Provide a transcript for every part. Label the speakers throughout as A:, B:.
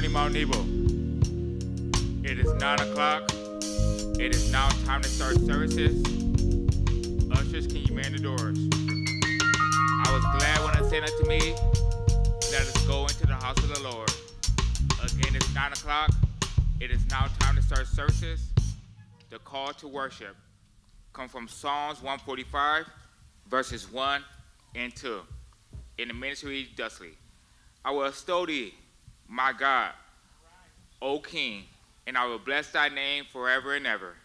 A: Morning, Mount Nebo. It is 9 o'clock. It is now time to start services. Ushers, can you man the doors? I was glad when I said unto me, Let us go into the house of the Lord. Again, it's 9 o'clock. It is now time to start services. The call to worship come from Psalms 145, verses 1 and 2. In the ministry, Dustley. I will extol thee, my God, O King, and I will bless thy name forever and ever.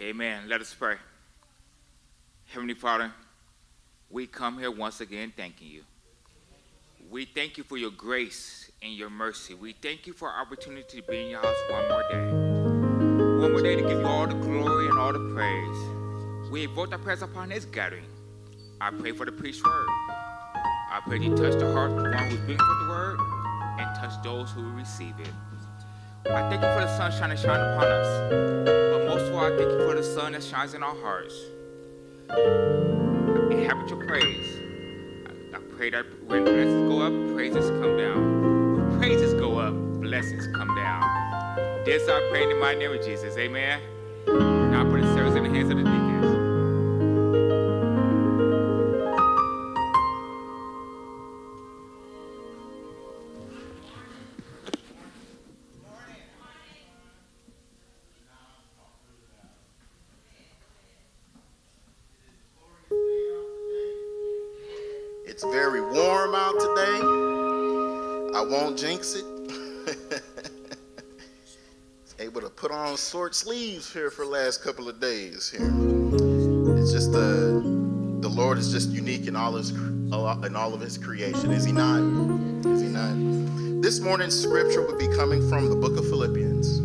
A: Amen. Let us pray. Heavenly Father, we come here once again thanking you. We thank you for your grace and your mercy. We thank you for our opportunity to be in your house one more day. One more day to give you all the glory and all the praise. We invoke our prayers upon this gathering. I pray for the preached word. I pray you touch the heart of the one who's bringing forth the word and touch those who receive it. I thank you for the sunshine that shines upon us. But most of all, I thank you for the sun that shines in our hearts. Inhabit your praise. I, I pray that when blessings go up, praises come down. When praises go up, blessings come down. This I pray in the mighty name of Jesus. Amen. Now I put the service in the hands of the deacons.
B: I won't jinx it. Able to put on short sleeves here for the last couple of days here. It's just the the Lord is just unique in all his in all of his creation. Is he not? Is he not? This morning's scripture would be coming from the book of Philippians,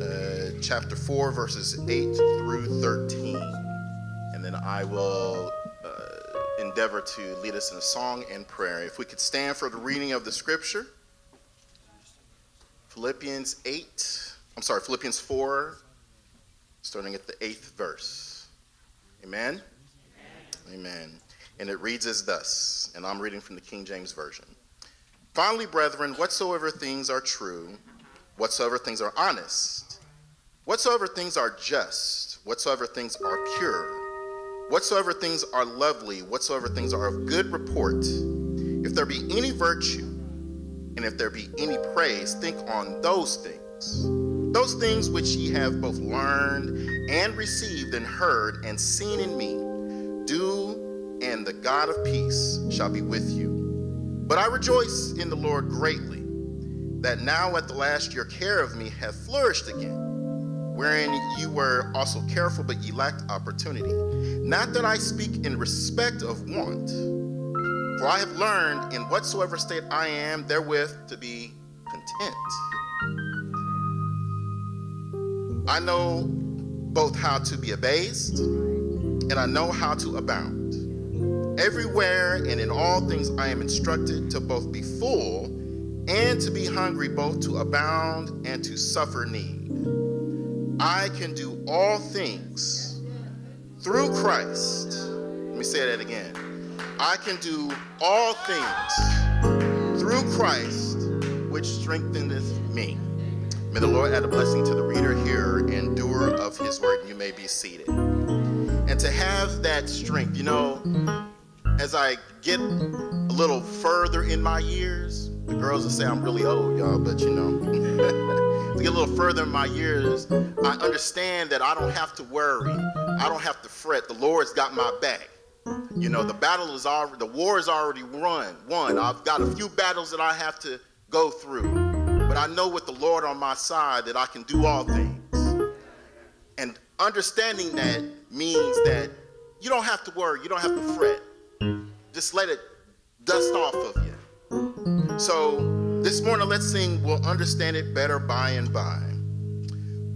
B: uh, chapter 4, verses 8 through 13. And then I will uh, endeavor to lead us in a song and prayer. If we could stand for the reading of the scripture. Philippians 8, I'm sorry, Philippians 4, starting at the eighth verse. Amen? Amen. Amen. And it reads as thus, and I'm reading from the King James Version. Finally, brethren, whatsoever things are true, whatsoever things are honest, whatsoever things are just, whatsoever things are pure, whatsoever things are lovely, whatsoever things are of good report, if there be any virtue, and if there be any praise, think on those things. Those things which ye have both learned and received and heard and seen in me, do, and the God of peace shall be with you. But I rejoice in the Lord greatly, that now at the last your care of me hath flourished again, wherein you were also careful, but ye lacked opportunity. Not that I speak in respect of want, for I have learned in whatsoever state I am therewith to be content. I know both how to be abased and I know how to abound. Everywhere and in all things I am instructed to both be full and to be hungry, both to abound and to suffer need. I can do all things through Christ. Let me say that again. I can do all things through Christ, which strengtheneth me. May the Lord add a blessing to the reader, hearer, and doer of his word. And you may be seated. And to have that strength, you know, as I get a little further in my years, the girls will say I'm really old, y'all, but you know, to get a little further in my years, I understand that I don't have to worry. I don't have to fret. The Lord's got my back. You know, the mm-hmm. battle is already, the war is already run, won. I've got a few battles that I have to go through, but I know with the Lord on my side that I can do all things. And understanding that means that you don't have to worry, you don't have to fret. Just let it dust off of you. So this morning, let's sing We'll Understand It Better By and By.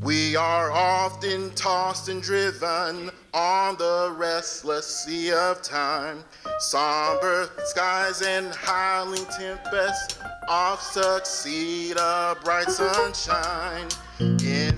B: We are often tossed and driven on the restless sea of time. Somber skies and howling tempests oft succeed a bright sunshine. In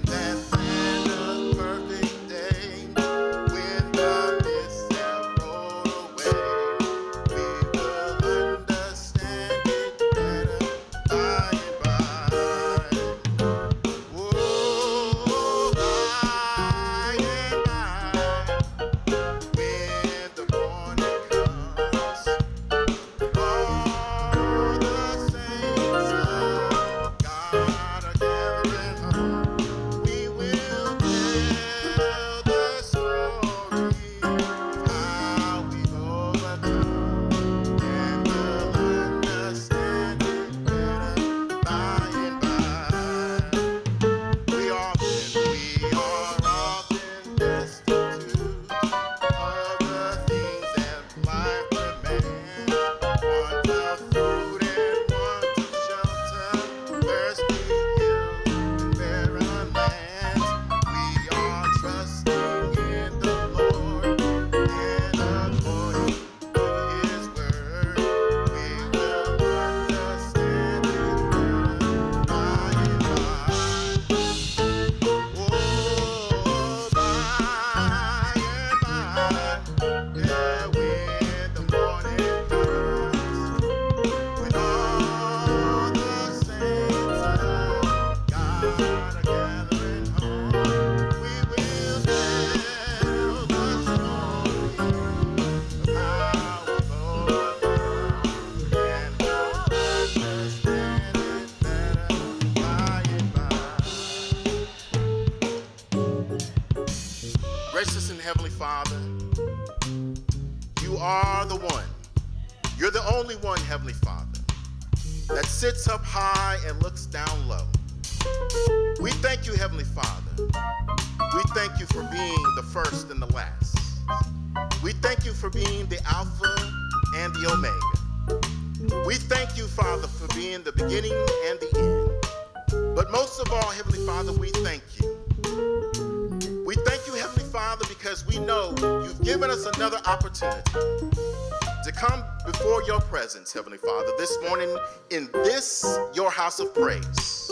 B: house of praise,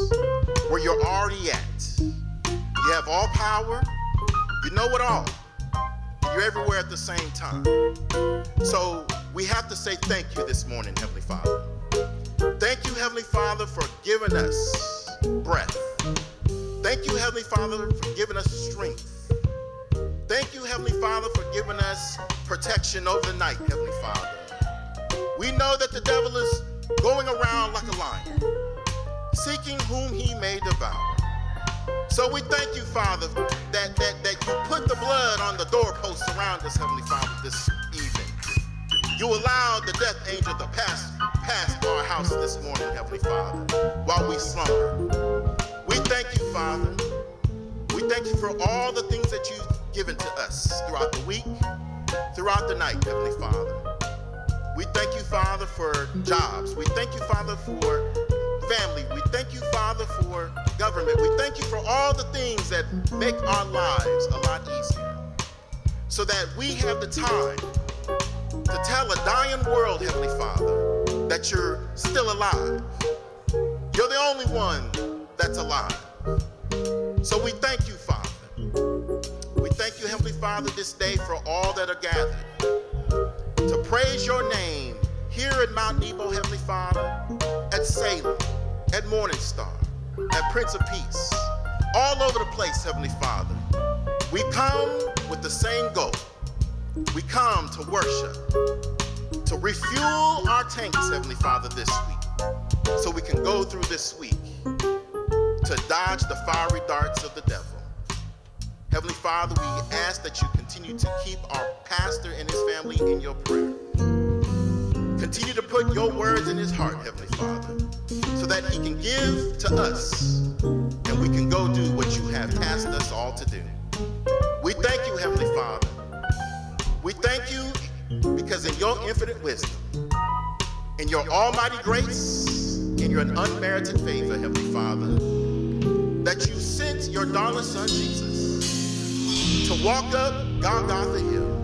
B: where you're already at. You have all power, you know it all. You're everywhere at the same time. So we have to say thank you this morning, Heavenly Father. Thank you, Heavenly Father, for giving us breath. Thank you, Heavenly Father, for giving us strength. Thank you, Heavenly Father, for giving us protection over the night, Heavenly Father. We know that the devil is going around like a lion, seeking whom he may devour. So we thank you, Father, that, that, that you put the blood on the doorposts around us, Heavenly Father, this evening. You allowed the death angel to pass past our house this morning, Heavenly Father, while we slumber. We thank you, Father. We thank you for all the things that you've given to us throughout the week, throughout the night, Heavenly Father. We thank you, Father, for jobs. We thank you, Father, for family. We thank you, Father, for government. We thank you for all the things that make our lives a lot easier. So that we have the time to tell a dying world, Heavenly Father, that you're still alive. You're the only one that's alive. So we thank you, Father. We thank you, Heavenly Father, this day for all that are gathered to praise your name here at Mount Nebo, Heavenly Father, at Salem, at Morning Star, at Prince of Peace, all over the place, Heavenly Father. We come with the same goal. We come to worship, to refuel our tanks, Heavenly Father, this week, so we can go through this week to dodge the fiery darts of the devil. Heavenly Father, we ask that you continue to keep our pastor and his family in your prayer. Continue to put your words in his heart, Heavenly Father, so that he can give to us and we can go do what you have tasked us all to do. We thank you, Heavenly Father. We thank you because in your infinite wisdom, in your almighty grace, in your unmerited favor, Heavenly Father, that you sent your darling son Jesus to walk up Golgotha Hill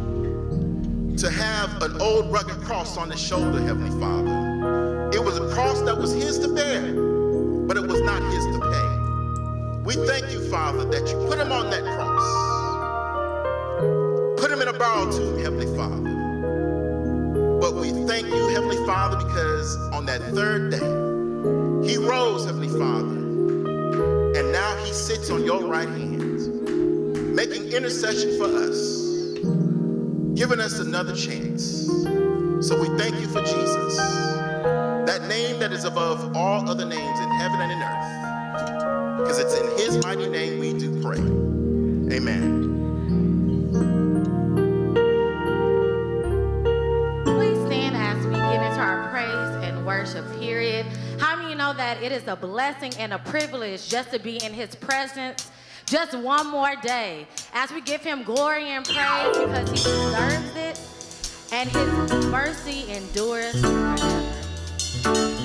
B: to have an old rugged cross on his shoulder, Heavenly Father. It was a cross that was his to bear, but it was not his to pay. We thank you, Father, that you put him on that cross. Put him in a borrowed tomb, Heavenly Father. But we thank you, Heavenly Father, because on that third day, he rose, Heavenly Father, and now he sits on your right hand, making intercession for us giving us another chance. So we thank you for Jesus, that name that is above all other names in heaven and in earth, because it's in his mighty name we do pray. Amen.
C: Please stand as we get into our praise and worship period. How many of you know that it is a blessing and a privilege just to be in his presence? Just one more day as we give him glory and praise because he deserves it and his mercy endures forever.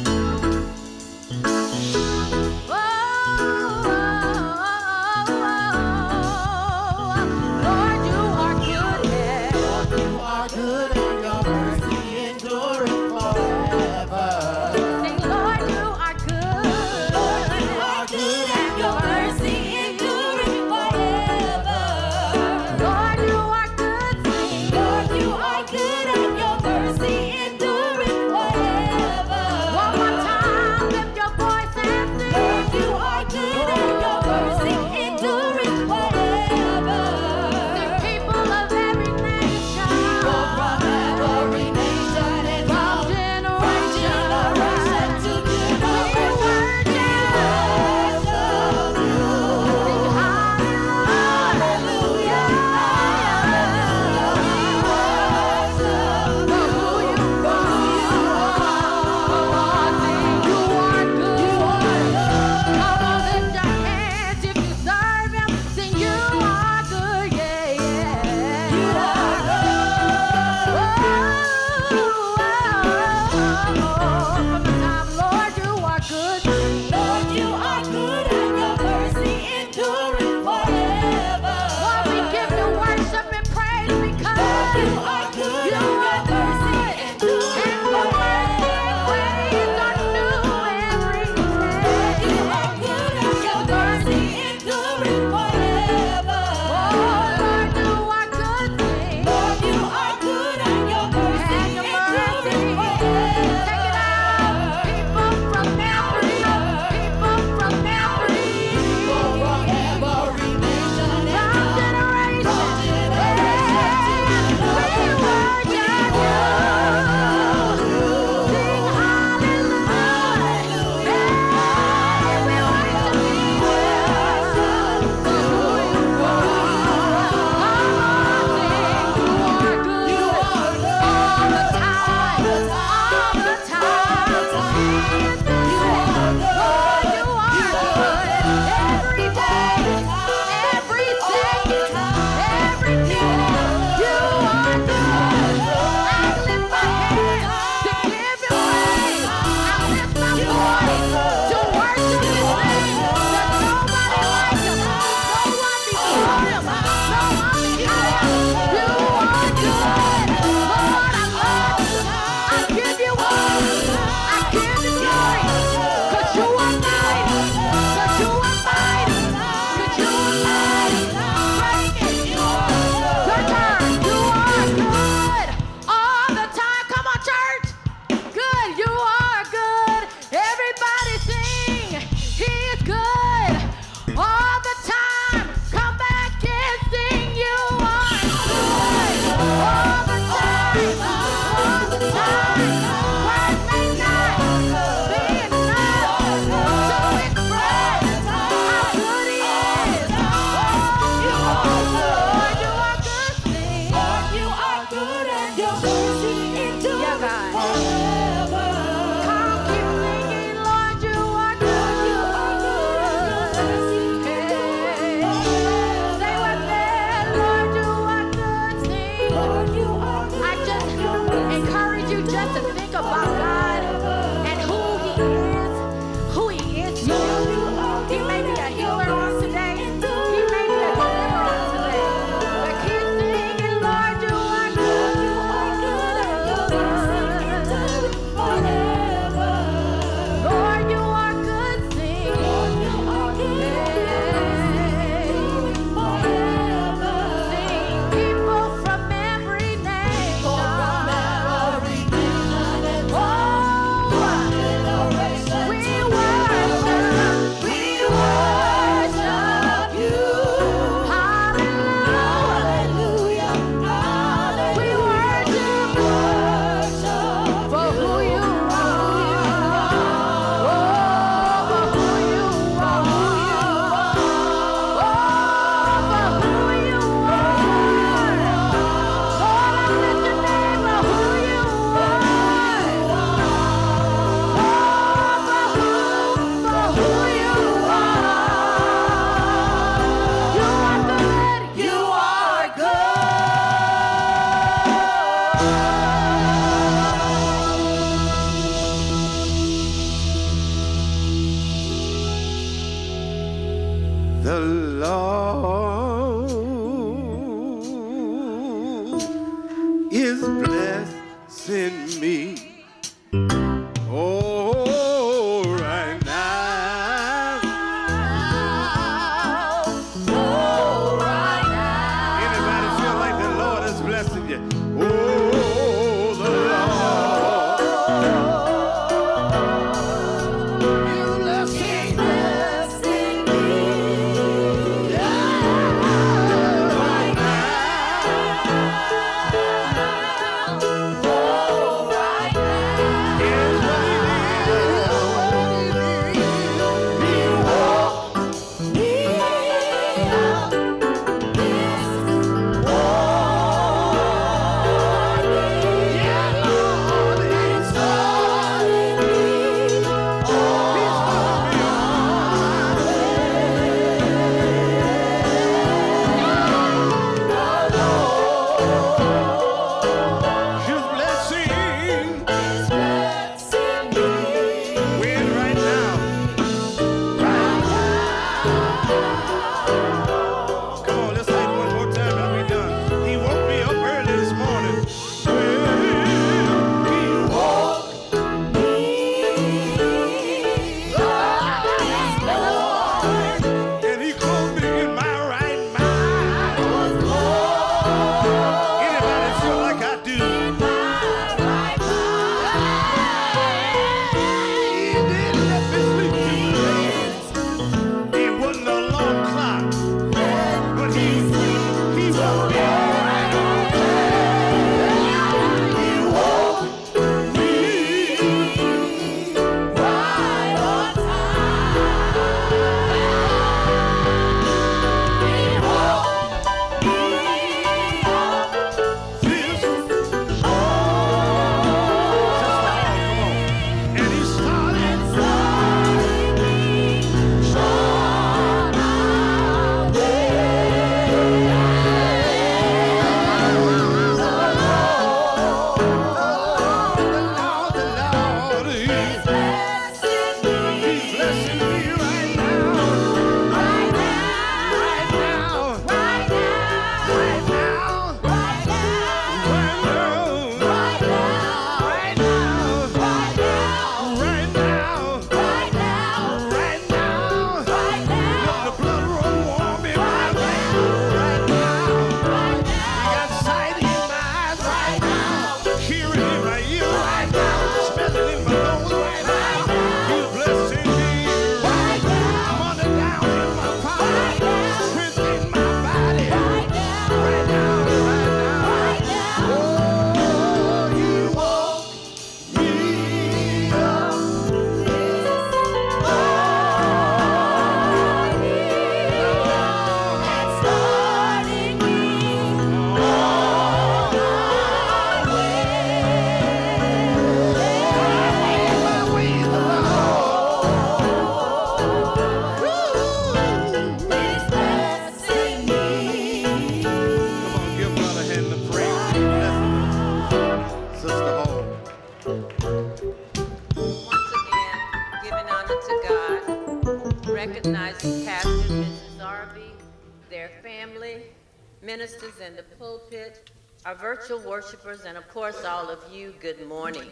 D: Virtual worshipers, and of course, all of you, good morning.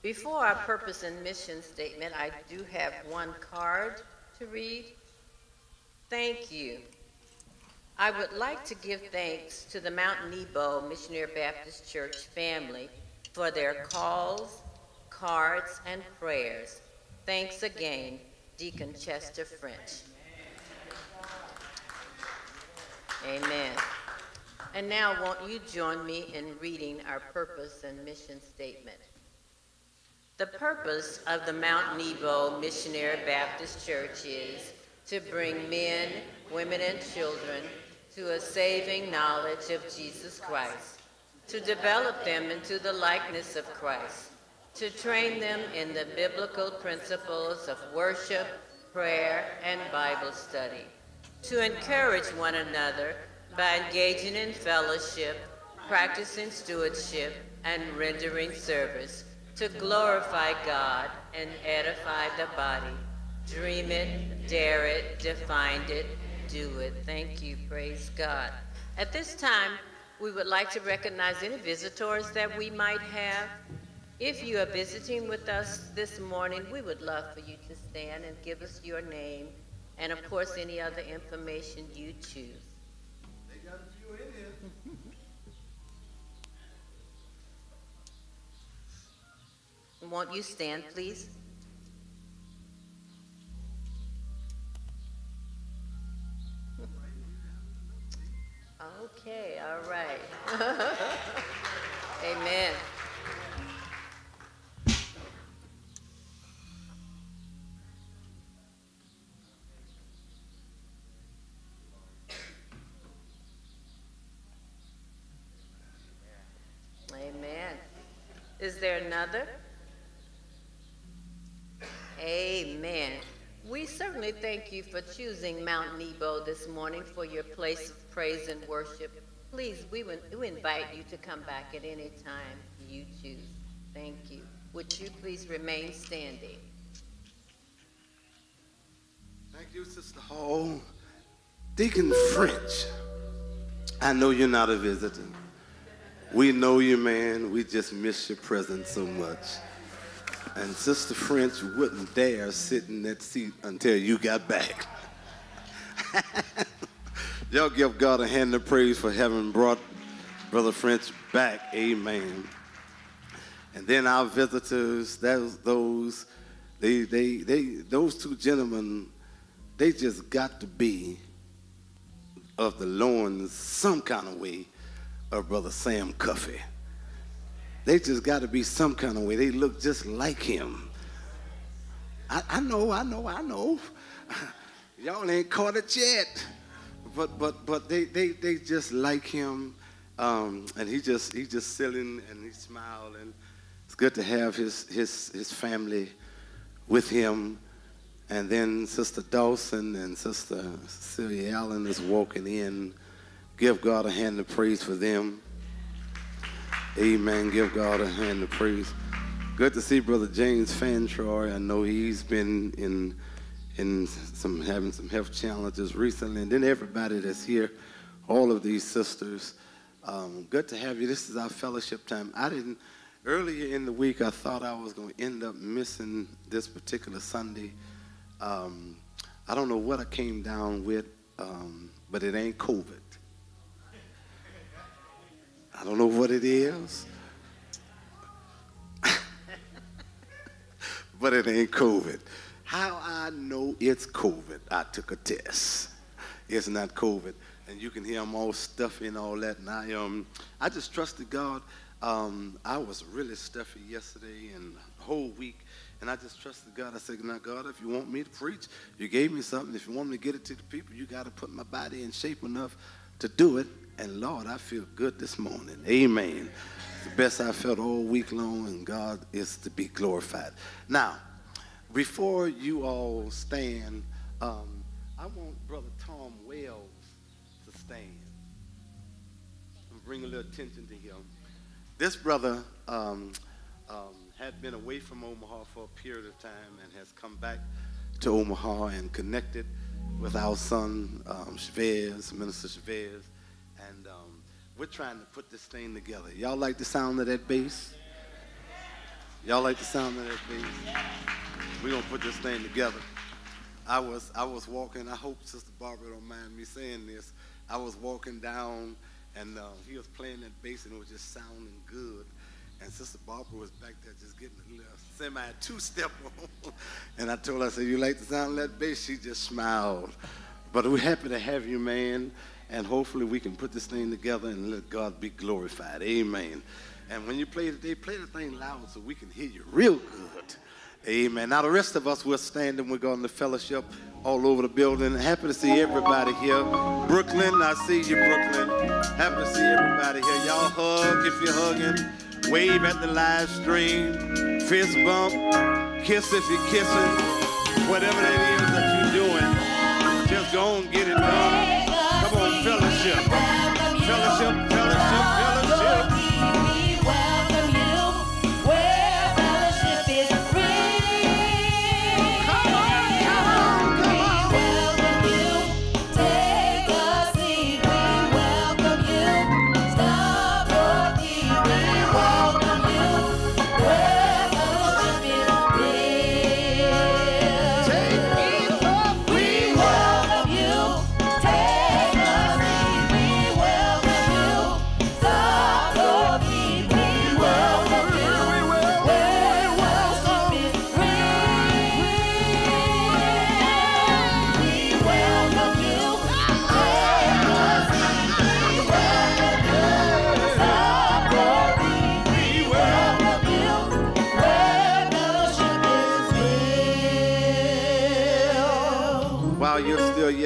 D: Before our purpose and mission statement, I do have one card to read. Thank you. I would like to give thanks to the Mount Nebo Missionary Baptist Church family for their calls, cards, and prayers. Thanks again, Deacon Chester French. Amen. And now, won't you join me in reading our purpose and mission statement? The purpose of the Mount Nebo Missionary Baptist Church is to bring men, women, and children to a saving knowledge of Jesus Christ, to develop them into the likeness of Christ, to train them in the biblical principles of worship, prayer, and Bible study, to encourage one another by engaging in fellowship, practicing stewardship, and rendering service, to glorify God and edify the body. Dream it, dare it, define it, do it. Thank you. Praise God. At this time, we would like to recognize any visitors that we might have. If you are visiting with us this morning, we would love for you to stand and give us your name and, of course, any other information you choose. Won't you stand, please? Okay, all right. Amen. Is there another? Amen. We certainly thank you for choosing Mount Nebo this morning for your place of praise and worship. Please, we, we invite you to come back at any time you choose. Thank you. Would you please remain standing?
E: Thank you, Sister Hall. Deacon French, I know you're not a visitor. We know you, man. We just miss your presence so much. And Sister French wouldn't dare sit in that seat until you got back. Y'all give God a hand of praise for having brought Brother French back. Amen. And then our visitors, those, those, they, they, they, those two gentlemen, they just got to be of the loins some kind of way of Brother Sam Cuffey. They just got to be some kind of way. They look just like him. I, I know, I know, I know. Y'all ain't caught it yet. But but but they they, they just like him. Um, and he just he just sitting and he smiling. It's good to have his his his family with him. And then Sister Dawson and Sister Celia Allen is walking in. Give God a hand of praise for them. Amen. Give God a hand of praise. Good to see Brother James Fantroy. I know he's been in in some having some health challenges recently, and then everybody that's here, all of these sisters. Um, good to have you. This is our fellowship time. I didn't earlier in the week. I thought I was going to end up missing this particular Sunday. Um, I don't know what I came down with, um, but it ain't COVID. I don't know what it is, but it ain't COVID. How I know it's COVID, I took a test. It's not COVID. And you can hear I'm all stuffy and all that. And I, um, I just trusted God. Um, I was really stuffy yesterday and whole week. And I just trusted God. I said, now, God, if you want me to preach, you gave me something. If you want me to get it to the people, you got to put my body in shape enough to do it. And Lord, I feel good this morning. Amen. The best I felt all week long, and God is to be glorified. Now, before you all stand, um, I want Brother Tom Wells to stand and bring a little attention to him. This brother um, um, had been away from Omaha for a period of time and has come back to Omaha and connected with our son, um, Chavez, Minister Chavez, and um, we're trying to put this thing together. Y'all like the sound of that bass? Y'all like the sound of that bass? We're gonna put this thing together. I was I was walking. I hope Sister Barbara don't mind me saying this. I was walking down, and uh, he was playing that bass, and it was just sounding good. And Sister Barbara was back there just getting a little semi two-step on. and I told her, I said, "You like the sound of that bass?" She just smiled. But we're happy to have you, man, and hopefully we can put this thing together and let God be glorified. Amen. And when you play they play the thing loud so we can hear you real good. Amen. Now the rest of us, we're standing, we're going to fellowship all over the building. Happy to see everybody here. Brooklyn, I see you, Brooklyn. Happy to see everybody here. Y'all hug if you're hugging. Wave at the live stream. Fist bump. Kiss if you're kissing. Whatever that is that you're doing, just go and get it done. On,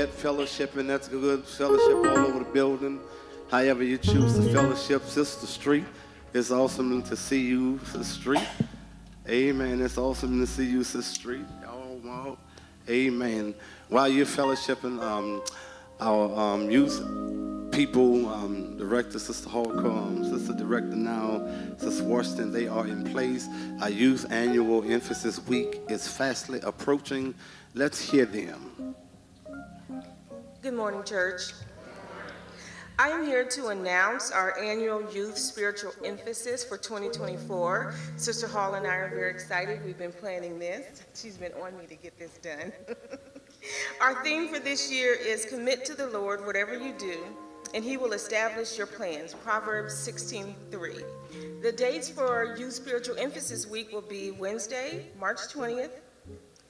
E: yet fellowshipping, that's good fellowship all over the building. However you choose to fellowship, Sister Street. It's awesome to see you, Sister Street. Amen. It's awesome to see you, Sister Street. Y'all. Amen. While you're fellowshipping, um, our um, youth people, um, Director Sister Holcomb, Sister Director now, Sister Washington, they are in place. Our youth annual emphasis week is fastly approaching. Let's hear them.
F: Good morning, church. I am here to announce our annual youth spiritual emphasis for 2024. Sister Hall and I are very excited. We've been planning this. She's been on me to get this done. our theme for this year is commit to the Lord whatever you do, and he will establish your plans. Proverbs 16:3. The dates for youth spiritual emphasis week will be Wednesday, March 20th,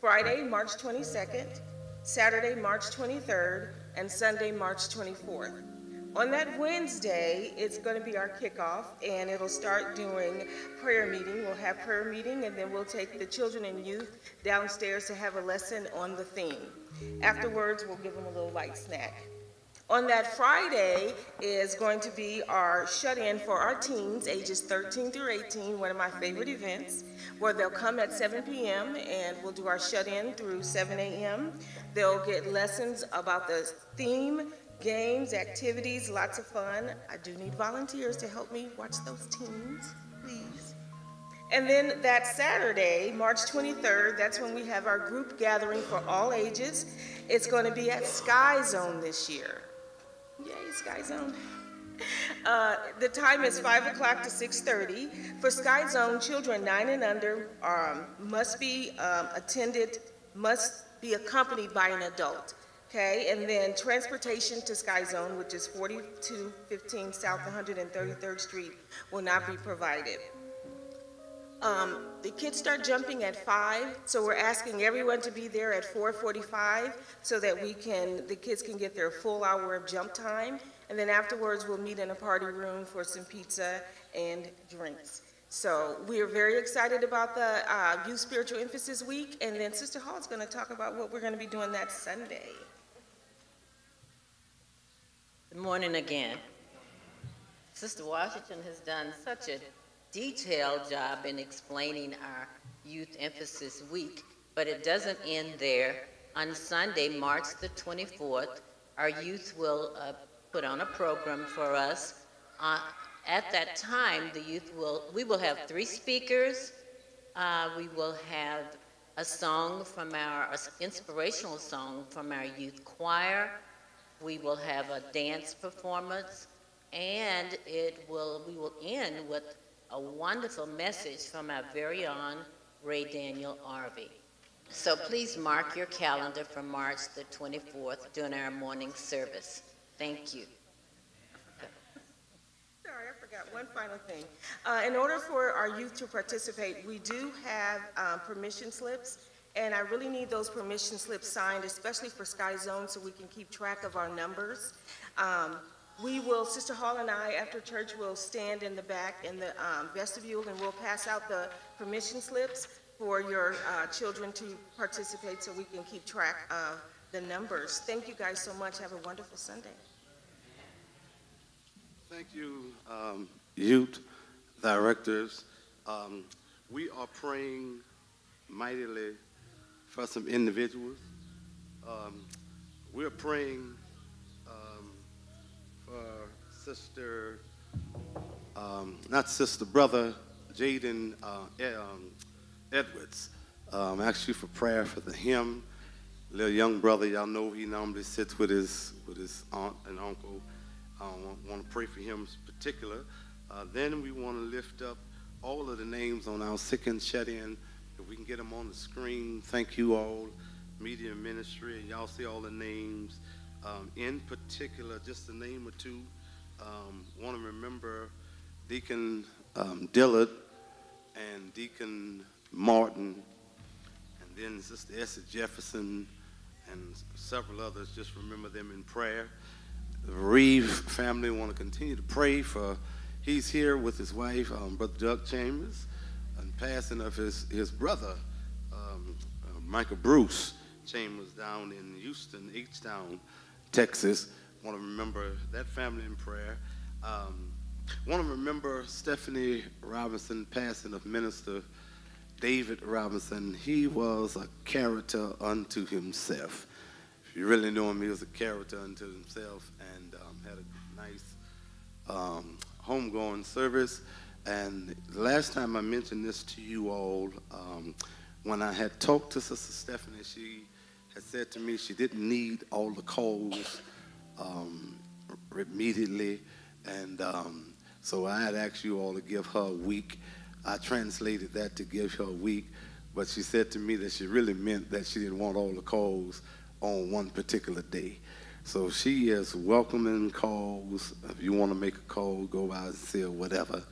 F: Friday, March 22nd, Saturday, March 23rd, and Sunday, March 24th. On that Wednesday, it's going to be our kickoff, and it'll start doing prayer meeting. We'll have prayer meeting, and then we'll take the children and youth downstairs to have a lesson on the theme. Afterwards, we'll give them a little light snack. On that Friday is going to be our shut-in for our teens, ages 13 through 18, one of my favorite events, where they'll come at 7 p.m. and we'll do our shut-in through 7 a.m. They'll get lessons about the theme, games, activities, lots of fun. I do need volunteers to help me watch those teens, please. And then that Saturday, March 23rd, that's when we have our group gathering for all ages. It's going to be at Sky Zone this year. Yay, Sky Zone. Uh, the time is 5 o'clock to 6.30. For Sky Zone, children nine and under um, must be um, attended, must be accompanied by an adult. Okay, and then transportation to Sky Zone, which is 4215 South 133rd Street, will not be provided. Um, the kids start jumping at five, so we're asking everyone to be there at 4:45 so that we can, the kids can get their full hour of jump time. And then afterwards, we'll meet in a party room for some pizza and drinks. So we are very excited about the uh, Youth Spiritual Emphasis Week, and then Sister Hall is going to talk about what we're going to be doing that Sunday.
D: Good morning again. Sister Washington has done such a detailed job in explaining our Youth Emphasis Week, but it doesn't end there. On Sunday, March the 24th, our youth will uh, put on a program for us. Uh, At that time, the youth will, we will have three speakers. Uh, We will have a song from our, inspirational song from our youth choir. We will have a dance performance, and it will, we will end with a wonderful message from our very own Ray Daniel Arvie. So please mark your calendar for March the 24th during our morning service. Thank you.
F: Sorry, I forgot one final thing. Uh, in order for our youth to participate, we do have, um, permission slips, and I really need those permission slips signed, especially for Sky Zone, so we can keep track of our numbers. Um, we will, Sister Hall and I, after church, will stand in the back in the, um, vestibule, and we'll pass out the permission slips for your, uh, children to participate, so we can keep track of the numbers. Thank you guys so much. Have a wonderful Sunday.
E: Thank you, um, youth directors. Um, we are praying mightily for some individuals. Um, we're praying for Sister, um, not Sister, Brother Jaden uh, um, Edwards. Um, you for prayer for the him, little young brother. Y'all know he normally sits with his with his aunt and uncle. I want to pray for him in particular. Uh, then we want to lift up all of the names on our sick and shut in. If we can get them on the screen, thank you all, media ministry, and y'all see all the names. Um, in particular, just a name or two. Um, want to remember Deacon um, Dillard and Deacon Martin, and then Sister Essie Jefferson, and several others. Just remember them in prayer. The Reeve family want to continue to pray for. He's here with his wife, um, Brother Doug Chambers, and passing of his his brother, um, uh, Michael Bruce Chambers, down in Houston, H Town, Texas. Want to remember that family in prayer. Um, want to remember Stephanie Robinson, passing of Minister David Robinson. He was a character unto himself. If you really know him, he was a character unto himself and um, had a nice um, homegoing service. And last time I mentioned this to you all, um, when I had talked to Sister Stephanie, she had said to me she didn't need all the calls um, immediately. And um, so I had asked you all to give her a week. I translated that to give her a week, but she said to me that she really meant that she didn't want all the calls on one particular day. So she is welcoming calls. If you want to make a call, go out and see her, whatever.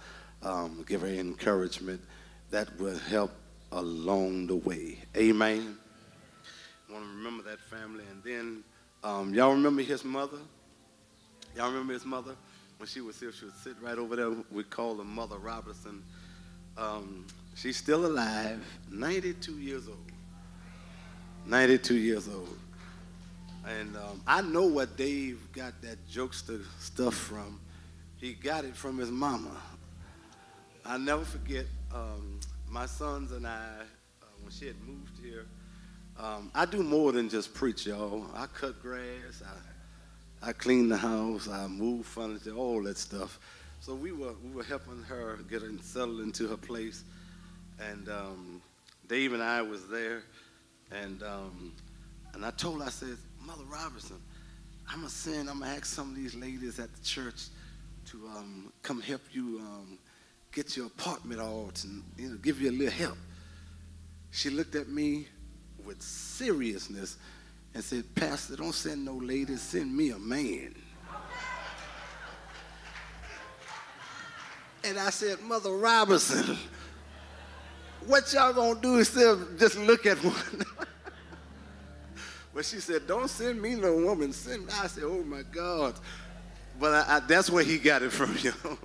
E: Um, give her encouragement. That will help along the way. Amen. Want to remember that family. And then, um, y'all remember his mother? Y'all remember his mother? When she was here, she would sit right over there. We call her Mother Robertson. Um, she's still alive, 92 years old. 92 years old. And um, I know what Dave got that jokester stuff from. He got it from his mama. I never forget um, my sons and I, uh, when she had moved here, um, I do more than just preach, y'all. I cut grass, I, I clean the house, I move furniture, all that stuff. So we were, we were helping her get settled into her place. And um, Dave and I was there, and um, and I told her, I said, Mother Robertson, I'm gonna send, I'm gonna ask some of these ladies at the church to um, come help you um, get your apartment all to, you know give you a little help. She looked at me with seriousness and said, Pastor, don't send no ladies, send me a man. And I said, Mother Robinson, what y'all gonna do instead of just look at one? but she said, don't send me no woman, send me. I said, oh my God. But I, I, that's where he got it from, you know.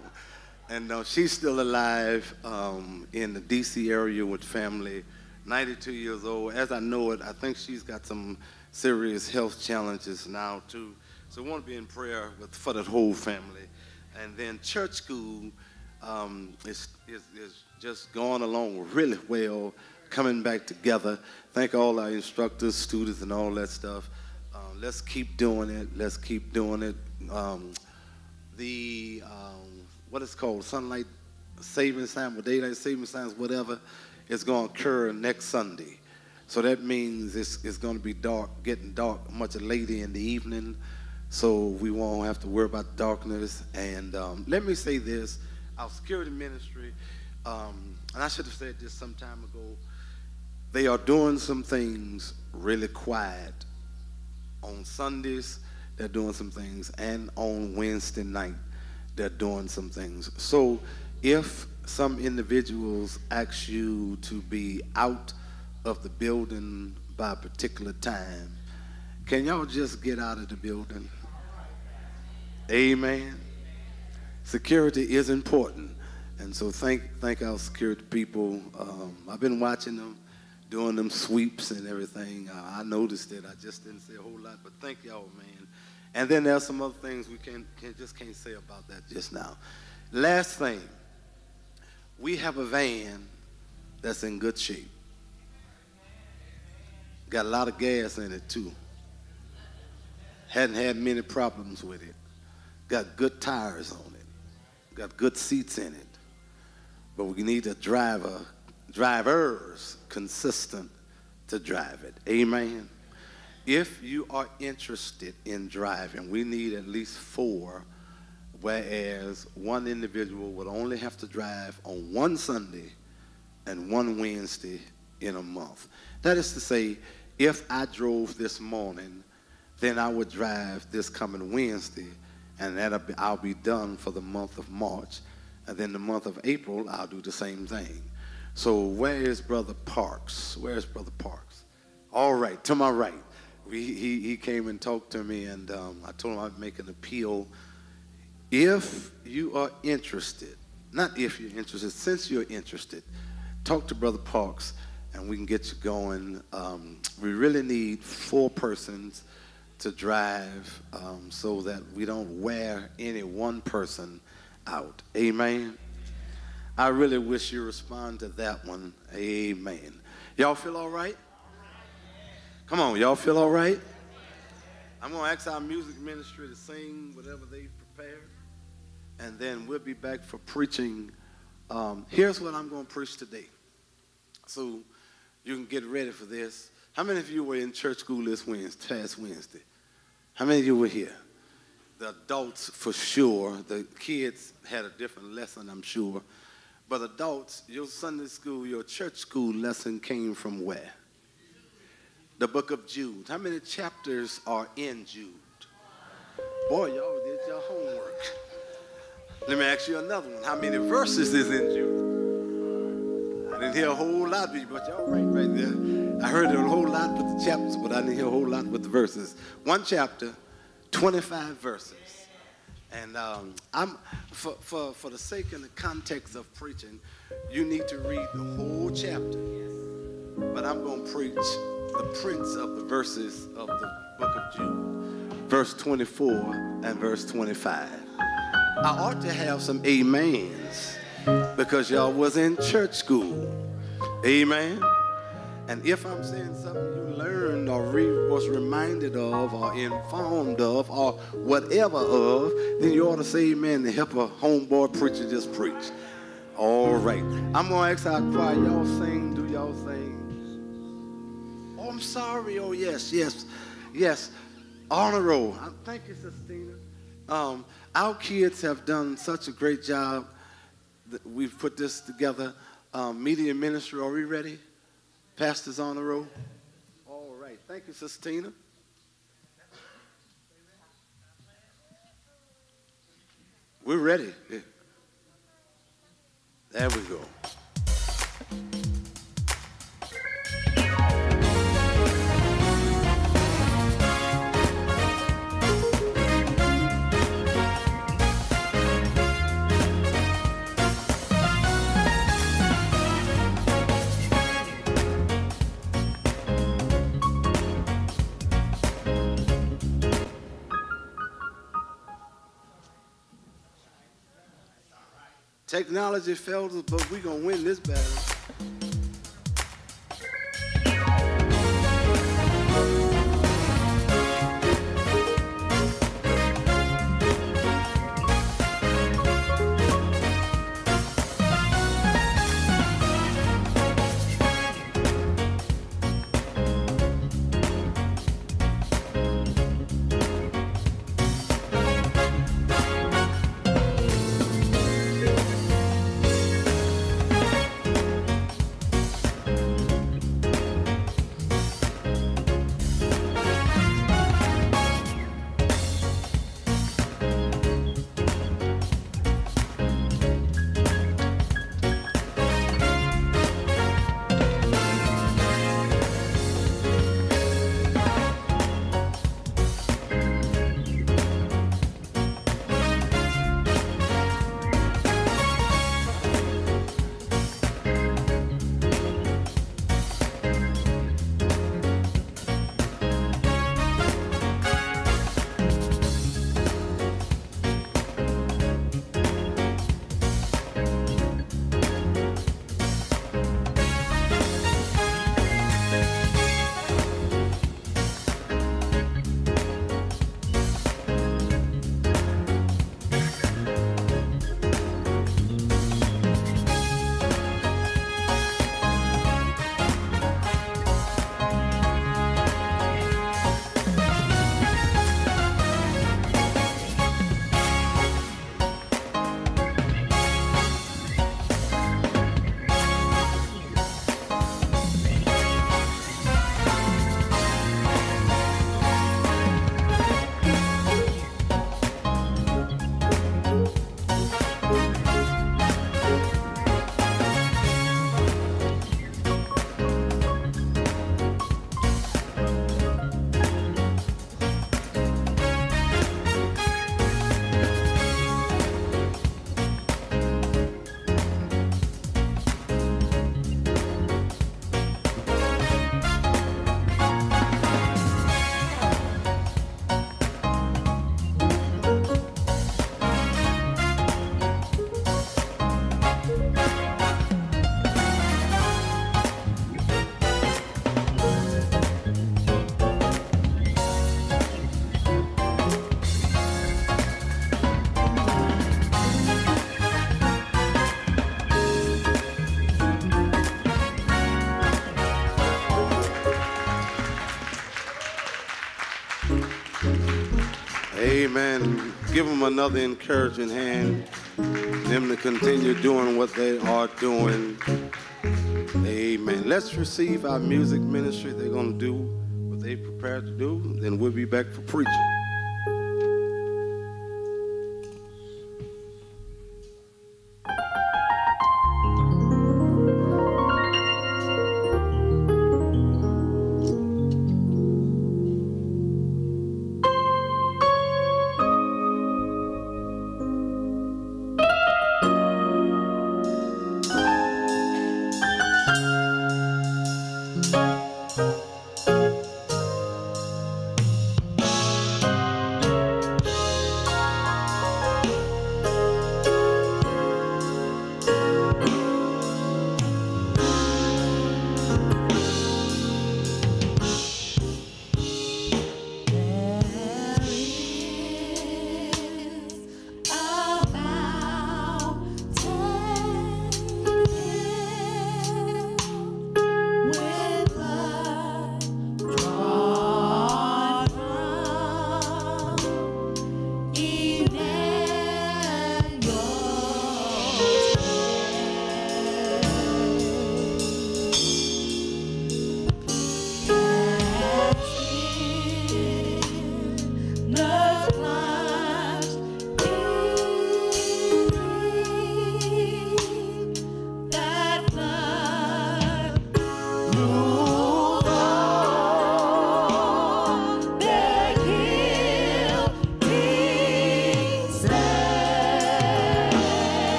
E: And uh, she's still alive um, in the D.C. area with family, 92 years old. As I know it, I think she's got some serious health challenges now too. So we want to be in prayer with, for the whole family. And then church school um, is, is, is just going along really well, coming back together. Thank all our instructors, students, and all that stuff. Uh, let's keep doing it. Let's keep doing it. Um, the um, what is called sunlight saving sign or daylight saving signs, whatever, is going to occur next Sunday. So that means it's, it's going to be dark, getting dark much later in the evening. So we won't have to worry about darkness. And um, let me say this our security ministry, um, and I should have said this some time ago, they are doing some things really quiet. On Sundays, they're doing some things. And on Wednesday night, they're doing some things. So if some individuals ask you to be out of the building by a particular time, can y'all just get out of the building? Amen. Security is important. And so thank thank our security people. Um, I've been watching them doing them sweeps and everything. I noticed it. I just didn't say a whole lot, but thank y'all, man. And then there's some other things we can, can just can't say about that just now. Last thing, we have a van that's in good shape. Got a lot of gas in it too. Hadn't had many problems with it. Got good tires on it. Got good seats in it. But we need a driver, drivers consistent to drive it. Amen. If you are interested in driving, we need at least four, whereas one individual would only have to drive on one Sunday and one Wednesday in a month. That is to say, if I drove this morning, then I would drive this coming Wednesday, and that'll be, I'll be done for the month of March. And then the month of April, I'll do the same thing. So where is Brother Parks? Where's Brother Parks? All right, to my right. We, he, he came and talked to me, and um, I told him I'd make an appeal. If you are interested, not if you're interested, since you're interested, talk to Brother Parks, and we can get you going. Um, we really need four persons to drive um, so that we don't wear any one person out. Amen. I really wish you respond to that one. Amen. Y'all feel all right? Come on, y'all feel all right? I'm going to ask our music ministry to sing whatever they've prepared, and then we'll be back for preaching. Um, here's what I'm going to preach today. So you can get ready for this. How many of you were in church school this Wednesday, past Wednesday? How many of you were here? The adults, for sure. The kids had a different lesson, I'm sure. But adults, your Sunday school, your church school lesson came from where? The book of Jude. How many chapters are in Jude? Boy, y'all did your homework. Let me ask you another one. How many verses is in Jude? I didn't hear a whole lot, but y'all right right there. I heard a whole lot with the chapters, but I didn't hear a whole lot with the verses. One chapter, 25 verses. And um, I'm for, for, for the sake and the context of preaching, you need to read the whole chapter. But I'm going to preach the prince of the verses of the book of Jude, verse 24 and verse 25. I ought to have some amens because y'all was in church school. Amen. And if I'm saying something you learned or re- was reminded of or informed of or whatever of, then you ought to say amen to help a homeboy preacher just preach. All right. I'm going to ask our choir, y'all sing, do y'all sing? Oh, I'm sorry. Oh, yes, yes, yes. Honor roll. Thank you, Sister Tina. Um, our kids have done such a great job. We've put this together. Um, media ministry, are we ready? Pastors on the road? All right. Thank you, Sister Tina. We're ready. There we go. Technology failed us, but going to win this battle.
G: Give them another encouraging hand. Them to continue doing what they are doing. Amen. Let's receive our music ministry. They're going to do what they prepared to do. Then we'll be back for preaching.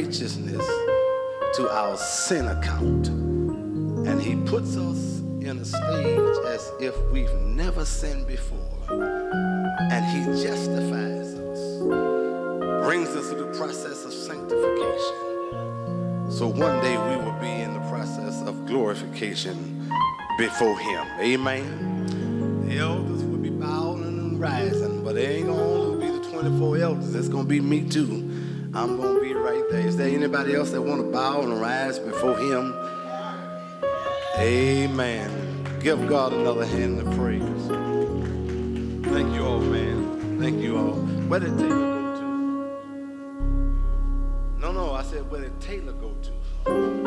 E: Righteousness to our sin account. And he puts us in a stage as if we've never sinned before. And he justifies us, brings us through the process of sanctification. So one day we will be in the process of glorification before him. Amen. The elders will be bowing and rising, but they ain't gonna be the 24 elders. It's gonna be me too. I'm gonna Is there anybody else that want to bow and rise before him? Amen. Give God another hand of praise. Thank you all, man. Thank you all. Where did Taylor go to? No, no, I said where did Taylor go to?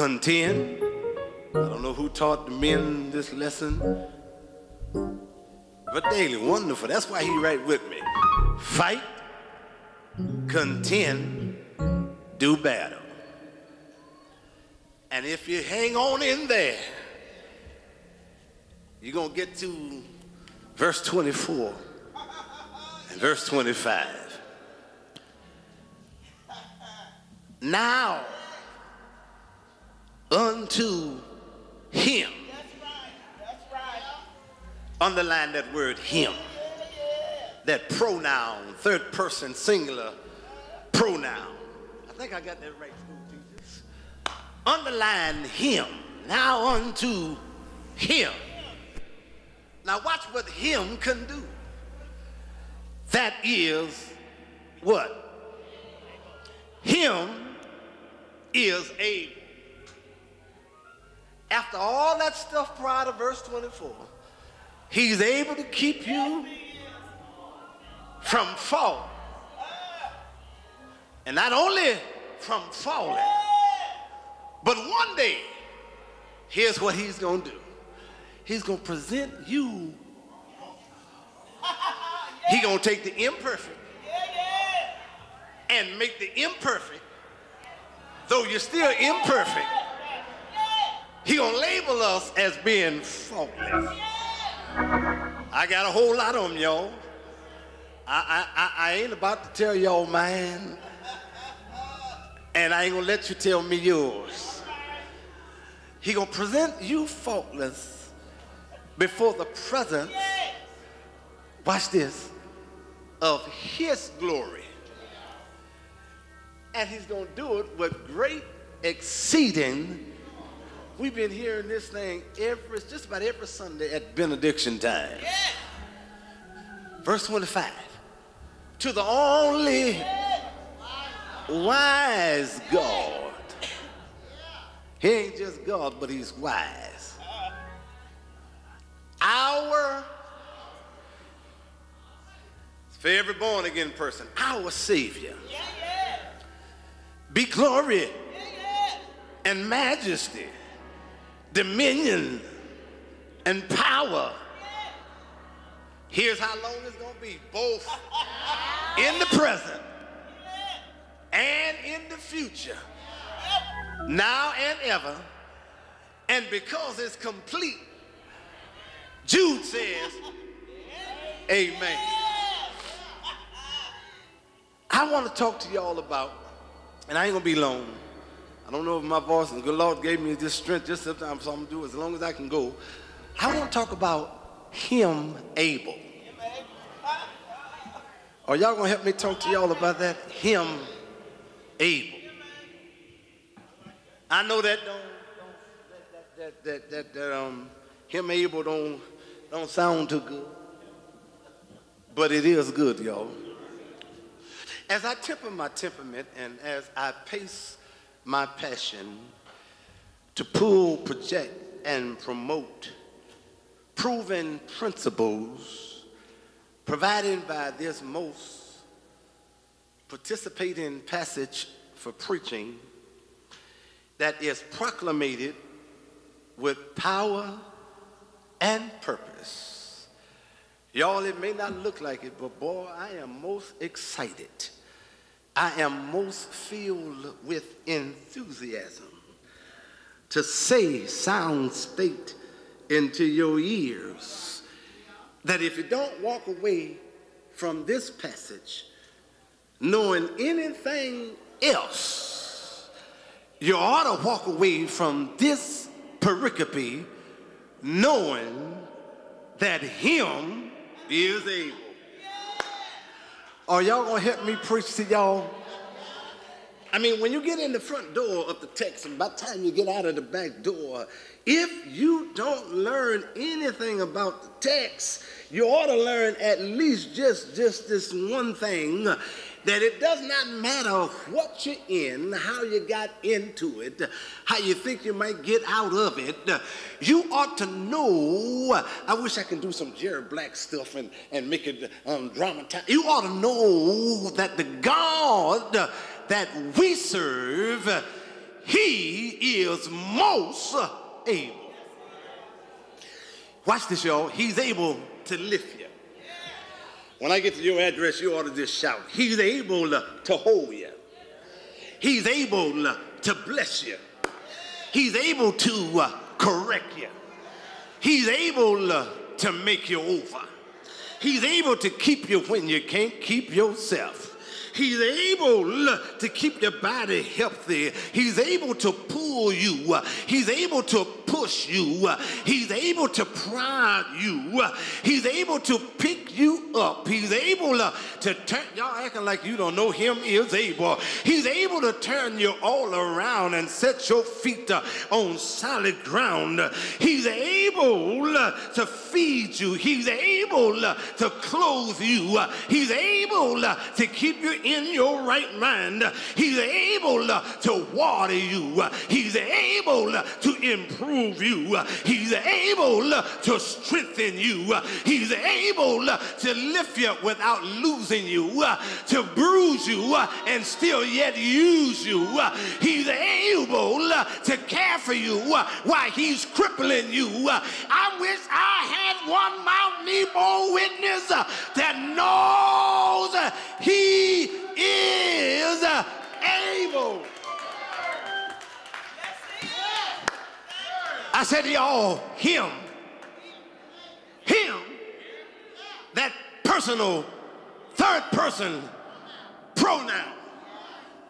E: Contend. I don't know who taught the men this lesson, but daily, wonderful. That's why he right with me. Fight, contend, do battle. And if you hang on in there, you're going to get to verse 24 and verse 25. Now, unto him. Underline that word him. That pronoun, third person singular pronoun. I think I got that right, school teachers. Underline him. Now unto him. Now watch what him can do. That is what? Him is able. After all that stuff prior to verse 24, he's able to keep you from falling. And not only from falling, but one day, here's what he's going to do. He's going to present you. He's going to take the imperfect and make the imperfect, though you're still imperfect, he gonna label us as being faultless. I got a whole lot of them, y'all. I, I, I, I ain't about to tell y'all mine, and I ain't gonna let you tell me yours. He gonna present you faultless before the presence, watch this, of his glory. And he's gonna do it with great exceeding We've been hearing this thing every, just about every Sunday at benediction time. Verse 25. To the only wise God. He ain't just God, but he's wise. Our, for every born again person, our Savior. Be glory and majesty dominion and power. Here's how long it's going to be both in the present and in the future, now and ever. And because it's complete, Jude says, Amen. I want to talk to y'all about, and I ain't going to be long. I don't know if my voice, and the Lord gave me this strength just sometimes, so I'm gonna do as long as I can go. I want to talk about him able. Are y'all gonna help me talk to y'all about that? Him able. I know that don't, don't that, that, that, that, um, him able don't, don't sound too good, but it is good, y'all. As I temper my temperament and as I pace my passion to pull, project, and promote proven principles provided by this most participating passage for preaching that is proclamated with power and purpose. Y'all, it may not look like it, but boy, I am most excited I am most filled with enthusiasm to say sound state into your ears that if you don't walk away from this passage knowing anything else, you ought to walk away from this pericope knowing that him is able. Are y'all gonna help me preach to y'all? I mean, when you get in the front door of the text, and by the time you get out of the back door, if you don't learn anything about the text, you ought to learn at least just, just this one thing that it does not matter what you're in, how you got into it, how you think you might get out of it. You ought to know. I wish I could do some Jerry Black stuff and, and make it um, dramatize. You ought to know that the God that we serve, He is most able. Watch this, y'all. He's able to lift you. When I get to your address, you ought to just shout, He's able to hold you. He's able to bless you. He's able to uh, correct you. He's able to make you over. He's able to keep you when you can't keep yourself. He's able to keep your body healthy. He's able to pull you. He's able to push you. He's able to prod you. He's able to pick you up. He's able uh, to turn. Y'all acting like you don't know him is able. He's able to turn you all around and set your feet uh, on solid ground. He's able uh, to feed you. He's able to clothe you. He's able to keep you in your right mind. He's able to water you. He's able to improve you. He's able to strengthen you. He's able to lift you without losing you, to bruise you and still yet use you. He's able to care for you while he's crippling you. I wish I had one Mount Nebo witness that knows he is able. I said to y'all, him, him, that personal third person pronoun.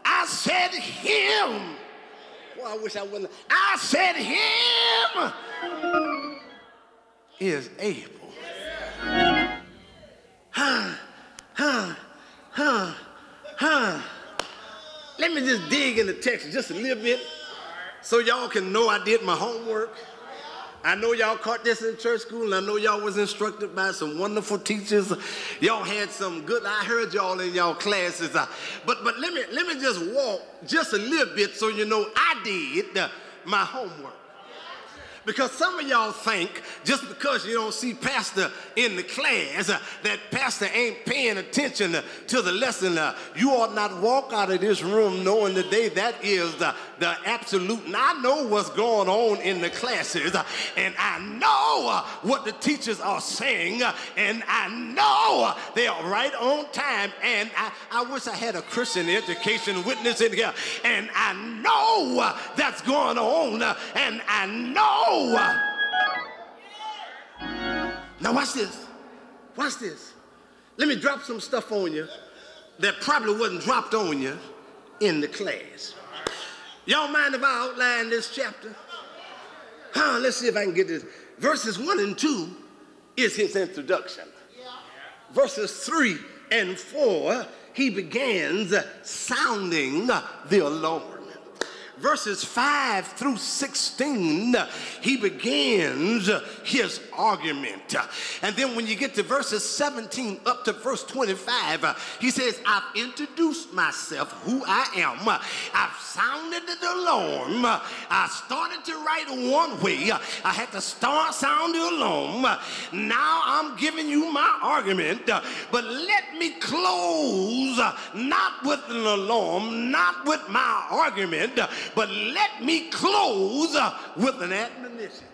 E: I said him. Well, I wish I wouldn't. I said him is able. Huh, huh, huh, huh. Let me just dig in the text just a little bit so y'all can know I did my homework. I know y'all caught this in church school, and I know y'all was instructed by some wonderful teachers. Y'all had some good. I heard y'all in y'all classes. Uh, but but let me let me just walk just a little bit so you know I did uh, my homework. Because some of y'all think just because you don't see pastor in the class uh, that pastor ain't paying attention uh, to the lesson. Uh, you ought not walk out of this room knowing today that is the, the absolute. And I know what's going on in the classes, and I know what the teachers are saying, and I know they are right on time. And I, I wish I had a Christian education witness in here, and I know that's going on, and I know. now watch this. Watch this. Let me drop some stuff on you that probably wasn't dropped on you in the class. Y'all mind if I outline this chapter? Huh, let's see if I can get this. Verses 1 and 2 is his introduction. Verses 3 and 4, he begins sounding the alarm verses 5 through 16, he begins his argument. And then when you get to verses 17 up to verse 25, he says, I've introduced myself, who I am. I've sounded the alarm. I started to write one way. I had to start sounding the alarm. Now I'm giving you my argument. But let me close not with an alarm, not with my argument, but let me close uh, with an admonition.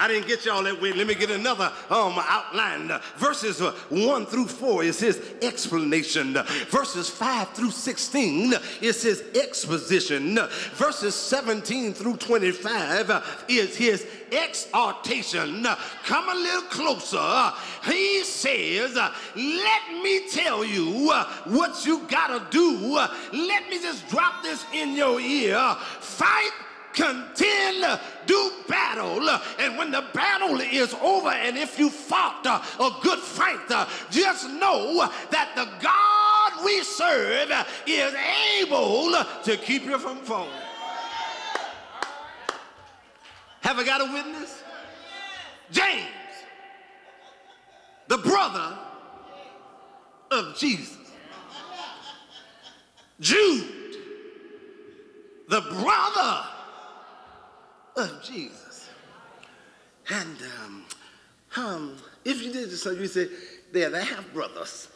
E: I didn't get y'all that way. Let me get another um, outline. Verses uh, 1 through 4 is his explanation. Verses 5 through 16 is his exposition. Verses 17 through 25 uh, is his exhortation. Come a little closer. He says, Let me tell you uh, what you gotta do. Uh, Let me just drop this in your ear. Fight contend, do battle. And when the battle is over, and if you fought a good fight, just know that the God we serve is able to keep you from falling. Have I got a witness? James, the brother of Jesus. Jude, the brother of Jesus. And um, um, if you did so you say they're the half brothers.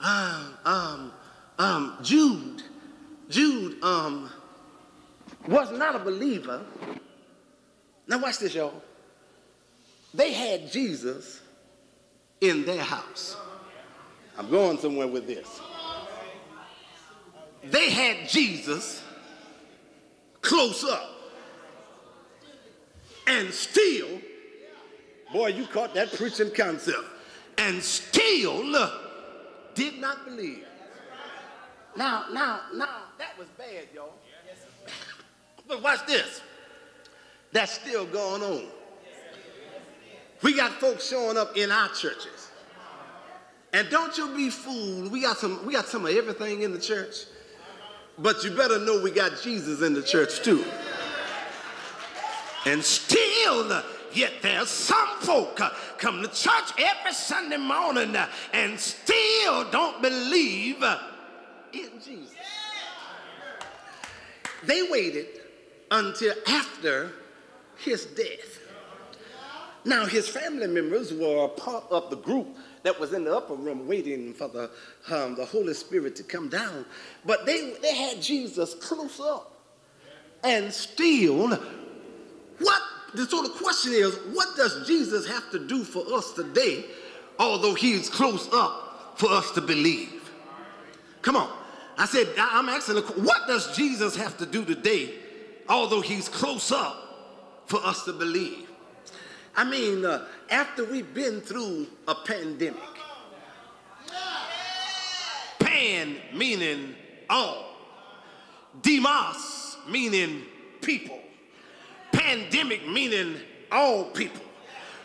E: Um, um, um, Jude, Jude um, was not a believer. Now watch this, y'all. They had Jesus in their house. I'm going somewhere with this. They had Jesus close up and still, boy, you caught that preaching concept, and still did not believe. Now, now, now, that was bad, y'all. But watch this. That's still going on. We got folks showing up in our churches. And don't you be fooled. We got some, we got some of everything in the church. But you better know we got Jesus in the church too. And still, yet there's some folk uh, come to church every Sunday morning uh, and still don't believe uh, in Jesus. They waited until after his death. Now, his family members were a part of the group that was in the upper room waiting for the, um, the Holy Spirit to come down. But they, they had Jesus close up. And still, what, so the question is, what does Jesus have to do for us today, although he's close up for us to believe? Come on. I said, I'm asking, what does Jesus have to do today, although he's close up for us to believe? I mean, uh, after we've been through a pandemic, pan meaning all, demos meaning people, pandemic meaning all people.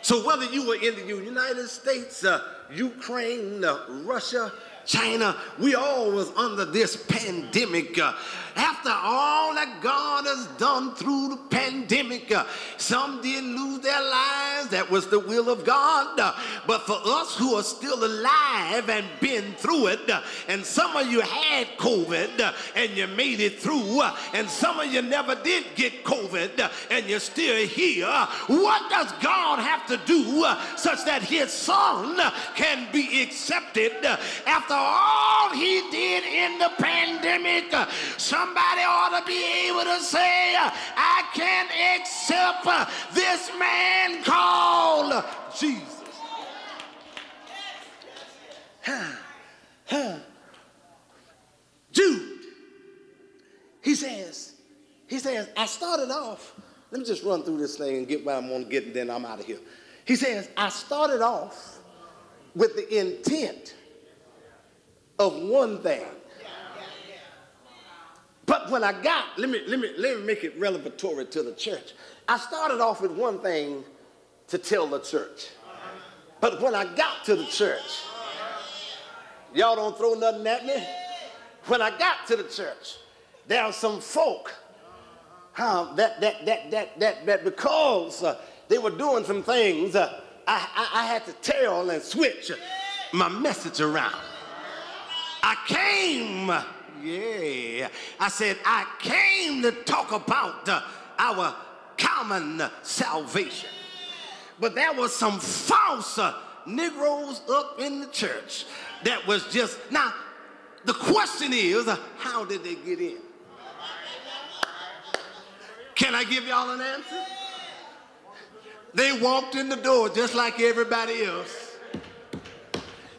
E: So whether you were in the United States, uh, Ukraine, uh, Russia, China, we all was under this pandemic. Uh, after all that God has done through the pandemic, uh, some did lose their lives. That was the will of God. Uh, but for us who are still alive and been through it, uh, and some of you had COVID and you made it through, and some of you never did get COVID and you're still here, what does God have to do such that his son can be accepted after all he did in the pandemic? Uh, Somebody ought to be able to say, I can't accept this man called Jesus. Jude, he says, he says, I started off, let me just run through this thing and get where I'm going to get, and then I'm out of here. He says, I started off with the intent of one thing. But when I got, let me, let me, let me make it revelatory to the church. I started off with one thing to tell the church. But when I got to the church, y'all don't throw nothing at me. When I got to the church, there are some folk that, that, that, that, that, that because uh, they were doing some things, uh, I, I, I had to tell and switch my message around. I came, yeah, I said, I came to talk about uh, our common salvation. But there was some false uh, Negroes up in the church that was just, now, the question is, how did they get in? Can I give y'all an answer? They walked in the door just like everybody else.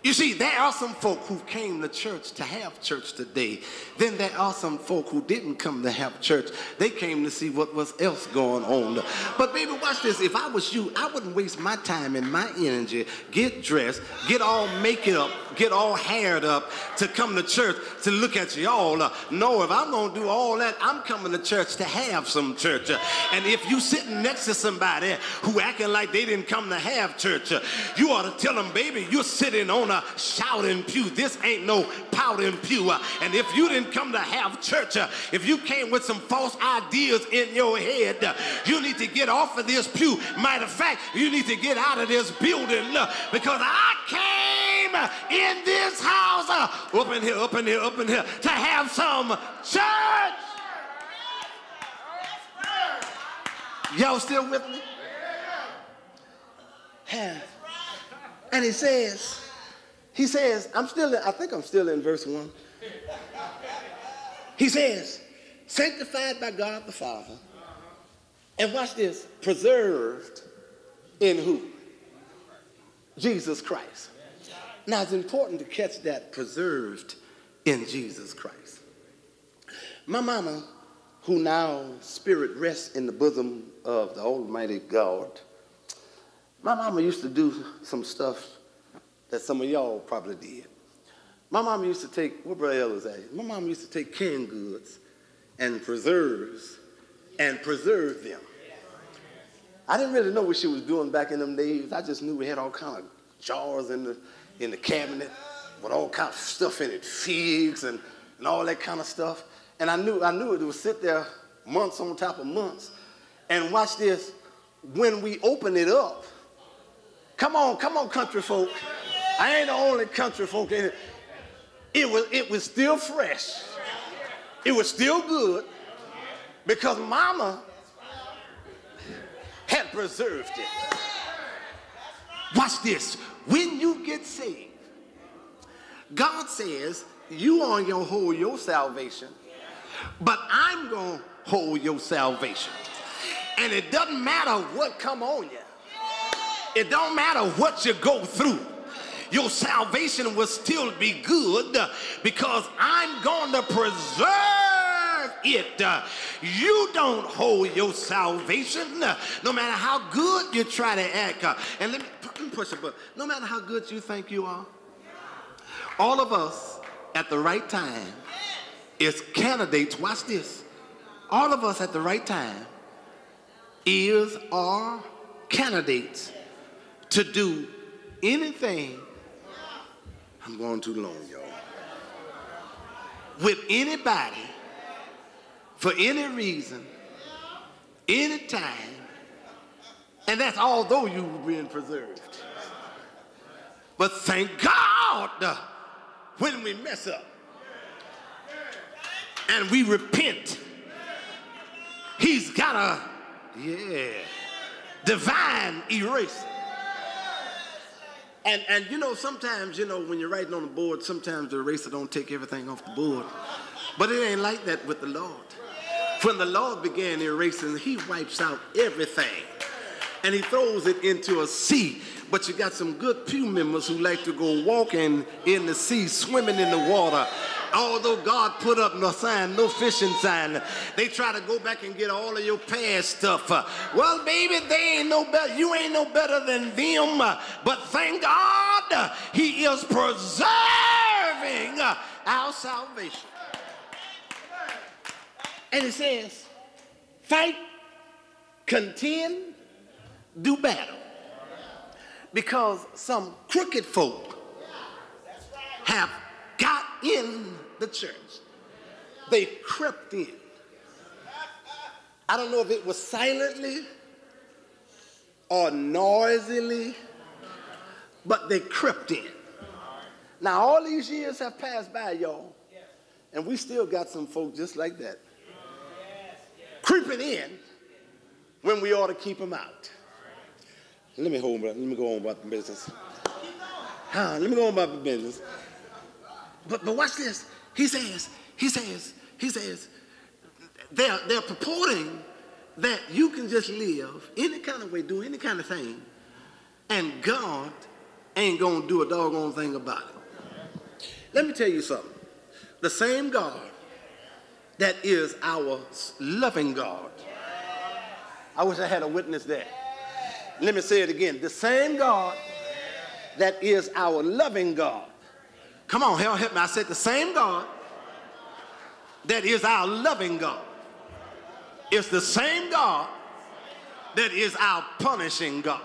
E: You see, there are some folk who came to church to have church today. Then there are some folk who didn't come to have church. They came to see what was else going on. But baby, watch this. If I was you, I wouldn't waste my time and my energy, get dressed, get all make up, get all haired up to come to church to look at y'all. Uh, no, if I'm gonna do all that, I'm coming to church to have some church. Uh, and if you sitting next to somebody who acting like they didn't come to have church, uh, you ought to tell them, baby, you're sitting on a shouting pew. This ain't no pouting pew. Uh, and if you didn't come to have church, uh, if you came with some false ideas in your head, uh, you need to get off of this pew. Matter of fact, you need to get out of this building because I came in this house, uh, up in here, up in here, up in here, to have some church. Y'all still with me? Yeah. And he says, he says, I'm still, in, I think I'm still in verse one. He says, sanctified by God the Father, and watch this, preserved in who? Jesus Christ. Now it's important to catch that preserved in Jesus Christ. My mama, who now spirit rests in the bosom of the Almighty God. My mama used to do some stuff that some of y'all probably did. My mama used to take, what Brother Ellis at? My mama used to take canned goods and preserves and preserve them. I didn't really know what she was doing back in them days. I just knew we had all kind of jars in the in the cabinet with all kind of stuff in it, figs and, and all that kind of stuff. And I knew I knew it would sit there months on top of months. And watch this, when we open it up, come on, come on, country folk. I ain't the only country folk in it. It was it was still fresh. It was still good because mama had preserved it. Watch this. When you get saved, God says you are going to hold your salvation, but I'm going to hold your salvation. And it doesn't matter what come on you. It don't matter what you go through. Your salvation will still be good because I'm going to preserve it. You don't hold your salvation no matter how good you try to act. And let me push it, but no matter how good you think you are, all of us at the right time is candidates. Watch this. All of us at the right time is are candidates to do anything. I'm going too long, y'all. With anybody, for any reason, anytime, and that's although you've been preserved. But thank God uh, when we mess up and we repent, He's got a, yeah, divine eraser. And, and you know, sometimes, you know, when you're writing on the board, sometimes the eraser don't take everything off the board. But it ain't like that with the Lord. When the Lord began erasing, he wipes out everything. And he throws it into a sea. But you got some good pew members who like to go walking in the sea, swimming in the water. Although God put up no sign, no fishing sign, they try to go back and get all of your past stuff. Well, baby, they ain't no better. You ain't no better than them. But thank God, He is preserving our salvation. And it says, fight, contend, do battle. Because some crooked folk have got in the church. They crept in. I don't know if it was silently or noisily, but they crept in. Now, all these years have passed by, y'all, and we still got some folk just like that. Creeping in when we ought to keep them out. Let me hold, let me go on about the business. Huh, let me go on about the business. But but watch this. He says, he says, he says, they're they're purporting that you can just live any kind of way, do any kind of thing, and God ain't gonna do a doggone thing about it. Let me tell you something. The same God that is our loving God. I wish I had a witness there. Let me say it again. The same God that is our loving God. Come on, hell, help me. I said the same God that is our loving God. It's the same God that is our punishing God.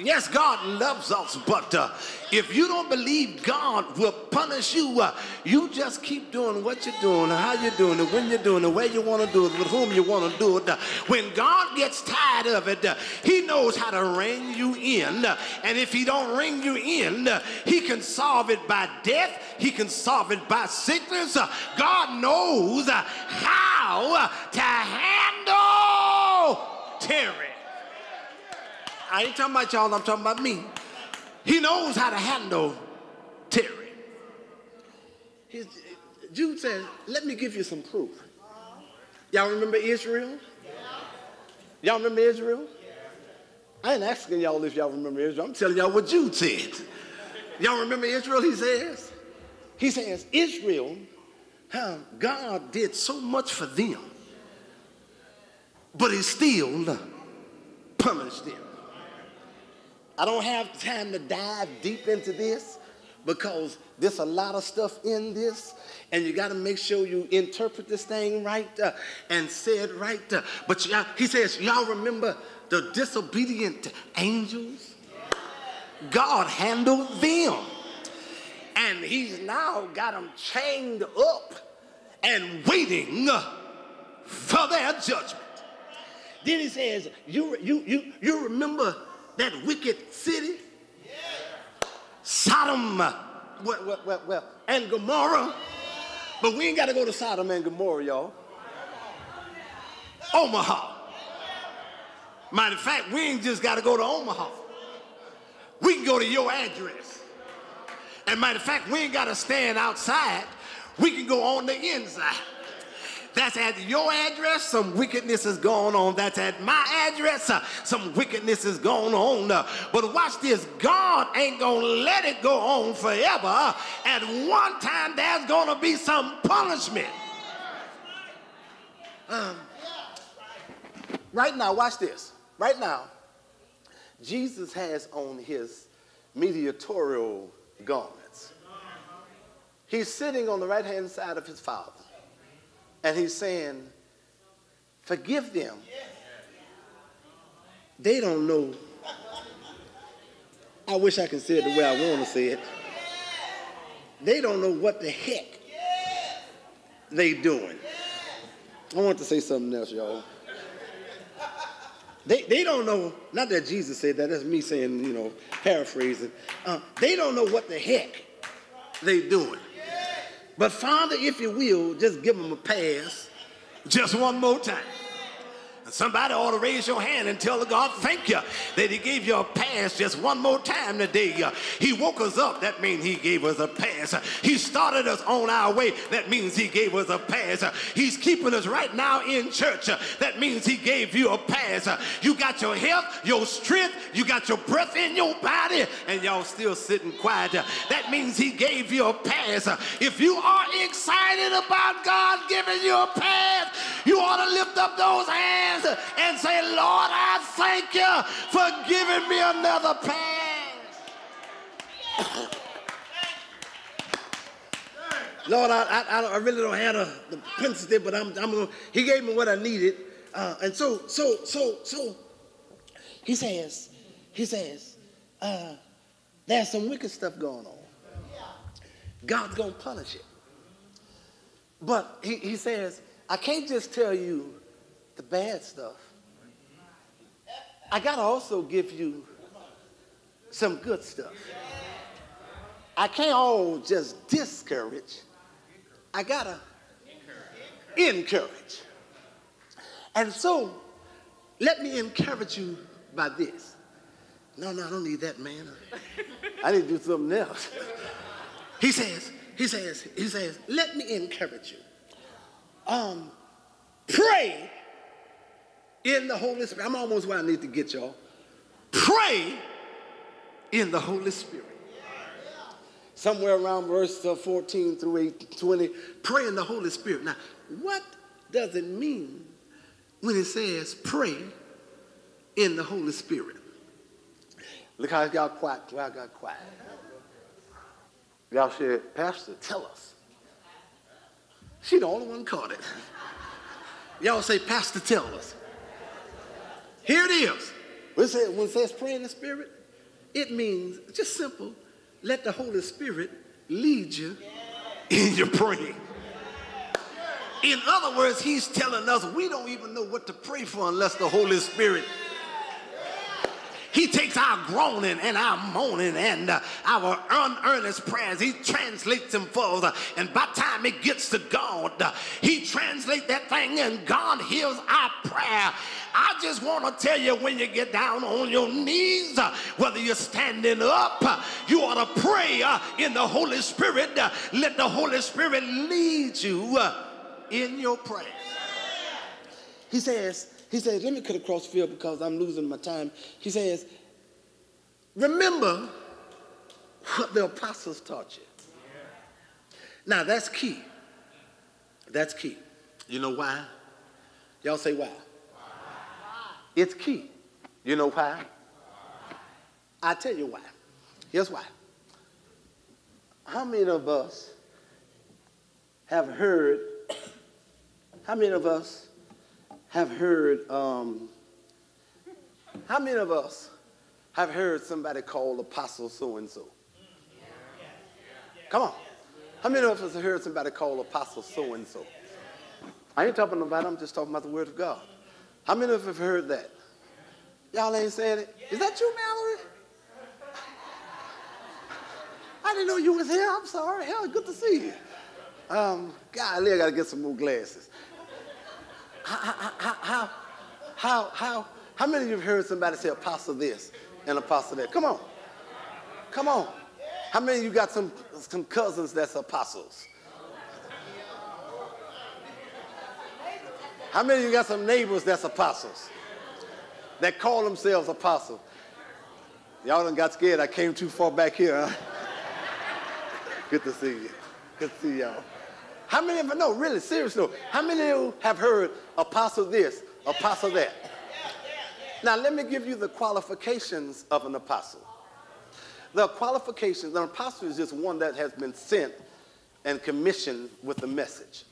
E: Yes, God loves us, but uh, if you don't believe God will punish you, uh, you just keep doing what you're doing, how you're doing it, when you're doing it, where you want to do it, with whom you want to do it. Uh, when God gets tired of it, uh, He knows how to ring you in. Uh, and if He don't ring you in, He can solve it by death. He can solve it by sickness. God knows how to handle terror. I ain't talking about y'all, I'm talking about me. He knows how to handle Terry. His, Jude says, Let me give you some proof. Y'all remember Israel? Y'all remember Israel? I ain't asking y'all if y'all remember Israel. I'm telling y'all what Jude said. Y'all remember Israel? He says, He says, Israel how God did so much for them, but he still punished them. I don't have time to dive deep into this because there's a lot of stuff in this, and you got to make sure you interpret this thing right uh, and say it right. Uh, but y'all, he says, y'all remember the disobedient angels? God handled them. And he's now got them chained up and waiting for their judgment. Then he says, you, you, you, you remember that wicked city? Sodom uh, well, well, well, well, and Gomorrah. But we ain't got to go to Sodom and Gomorrah, y'all. Omaha. Matter of fact, we ain't just got to go to Omaha. We can go to your address. And matter of fact, we ain't got to stand outside. We can go on the inside. That's at your address, some wickedness is going on. That's at my address, uh, some wickedness is going on. Uh, but watch this God ain't going to let it go on forever. At one time, there's going to be some punishment. Um, right now, watch this. Right now, Jesus has on his mediatorial garments. He's sitting on the right hand side of his Father. And he's saying, Forgive them. They don't know. I wish I could say it the way I want to say it. They don't know what the heck they doing. I want to say something else, y'all. They, they don't know, not that Jesus said that, that's me saying, you know, paraphrasing. Uh, they don't know what the heck they doing. But Father, if you will, just give them a pass just one more time. Somebody ought to raise your hand and tell God, thank you that he gave you a pass just one more time today. He woke us up. That means he gave us a pass. He started us on our way. That means he gave us a pass. He's keeping us right now in church. That means he gave you a pass. You got your health, your strength, you got your breath in your body, and y'all still sitting quiet. That means he gave you a pass. If you are excited about God giving you a pass, you ought to lift up those hands and say, Lord, I thank you for giving me another pass. Lord, I, I, I really don't have the, the pencil but I'm, I'm gonna, he gave me what I needed. Uh, and so, so, so, so, he says, he says, uh, there's some wicked stuff going on. God's gonna punish it. But he, he says, I can't just tell you the bad stuff. I gotta also give you some good stuff. I can't all just discourage. I gotta encourage. And so, let me encourage you by this. No, no, I don't need that, man. I need to do something else. He says, he says, he says, let me encourage you. Um, pray in the Holy Spirit. I'm almost where I need to get y'all. Pray in the Holy Spirit. Somewhere around verse uh, 14 through 8, 20, pray in the Holy Spirit. Now, what does it mean when it says pray in the Holy Spirit? Look how y'all quiet, y'all got quiet. Y'all said, Pastor, tell us. She the only one caught it. Y'all say, Pastor, tell us. Here it is. When it says, when it says pray in the Spirit, it means just simple. Let the Holy Spirit lead you in your praying. In other words, he's telling us we don't even know what to pray for unless the Holy Spirit he takes our groaning and our moaning and uh, our unearnest prayers. He translates them for us. And by time it gets to God, uh, he translates that thing and God hears our prayer. I just want to tell you when you get down on your knees, uh, whether you're standing up, uh, you ought to pray uh, in the Holy Spirit. Uh, let the Holy Spirit lead you uh, in your prayer. He says, he says, let me cut across the field because I'm losing my time. He says, remember what the apostles taught you. Now that's key. That's key. You know why? Y'all say why? It's key. You know why? I tell you why. Here's why. How many of us have heard? How many of us have heard? Um, how many of us have heard somebody called Apostle so and so? Come on. How many of us have heard somebody called Apostle so and so? I ain't talking about I'm just talking about the Word of God. How many of us have heard that? Y'all ain't saying it. Is that you, Mallory? I didn't know you was here. I'm sorry. Hell, good to see you. Um, golly, I gotta get some more glasses. How, how, how, how, how, many of you have heard somebody say apostle this and apostle that? Come on. Come on. How many of you got some, some cousins that's apostles? How many of you got some neighbors that's apostles? That call themselves apostles? Y'all done got scared. I came too far back here. Huh? Good to see you. Good to see y'all. How many of no, really, seriously, how many of you have heard apostle this, apostle that? Now, let me give you the qualifications of an apostle. The qualifications, an apostle is just one that has been sent and commissioned with a message.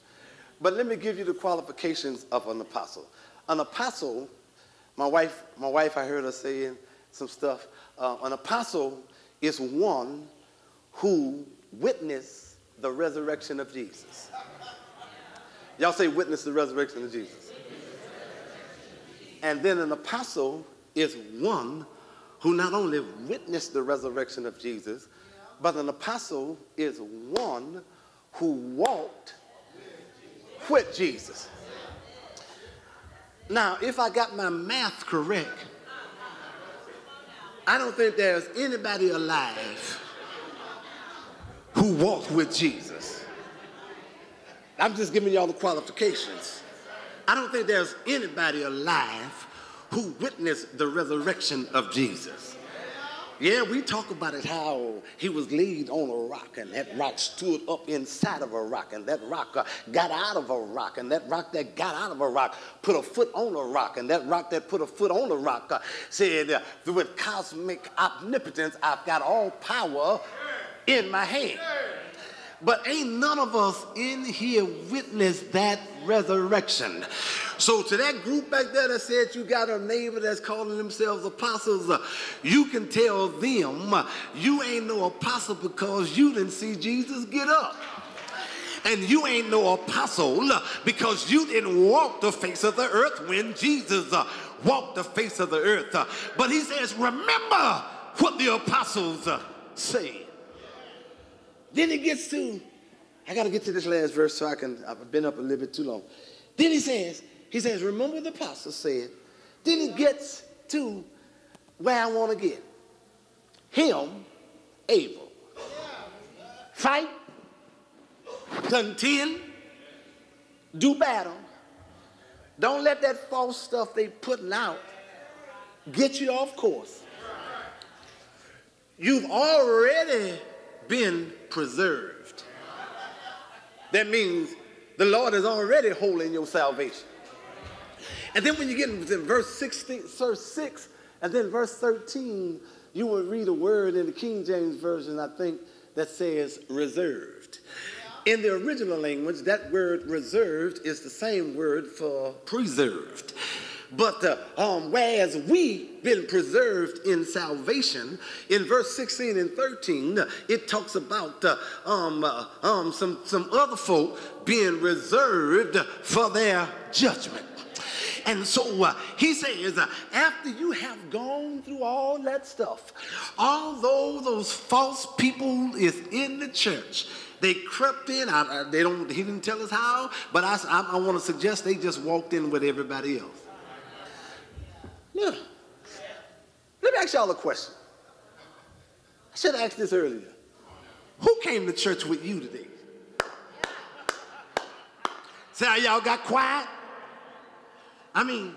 E: But let me give you the qualifications of an apostle. An apostle, my wife, my wife, I heard her saying some stuff. Uh, an apostle is one who witnessed the resurrection of Jesus. Y'all say witness the resurrection of Jesus. And then an apostle is one who not only witnessed the resurrection of Jesus, but an apostle is one who walked with Jesus. Now, if I got my math correct, I don't think there's anybody alive who walked with Jesus. I'm just giving y'all the qualifications. I don't think there's anybody alive who witnessed the resurrection of Jesus. Yeah, we talk about it how he was laid on a rock and that rock stood up inside of a rock and that rock uh, got out of a rock and that rock that got out of a rock put a foot on a rock and that rock that put a foot on a rock uh, said, uh, with cosmic omnipotence, I've got all power in my hand. But ain't none of us in here witnessed that resurrection. So to that group back there that said you got a neighbor that's calling themselves apostles, uh, you can tell them uh, you ain't no apostle because you didn't see Jesus get up. And you ain't no apostle uh, because you didn't walk the face of the earth when Jesus walked the face of the earth. But he says, remember what the apostles say. Then he gets to, I got to get to this last verse so I can, I've been up a little bit too long. Then he says, he says, remember the apostle said. Then he gets to where I want to get. Him, able. Fight, contend, do battle. Don't let that false stuff they putting out get you off course. You've already been preserved. That means the Lord is already holding your salvation. And then when you get in verse 16, verse 6, and then verse 13, you will read a word in the King James Version, I think, that says reserved. In the original language, that word reserved is the same word for preserved. But uh, um, whereas we been preserved in salvation, in verse 16 and 13, uh, it talks about uh, um, uh, um, some, some other folk being reserved for their judgment. And so uh, he says, uh, after you have gone through all that stuff, although those false people is in the church, they crept in. I, I- they don't. He didn't tell us how, but I, I, I want to suggest they just walked in with everybody else. Yeah. Let me ask y'all a question. I should have asked this earlier. Who came to church with you today? See how y'all got quiet? I mean,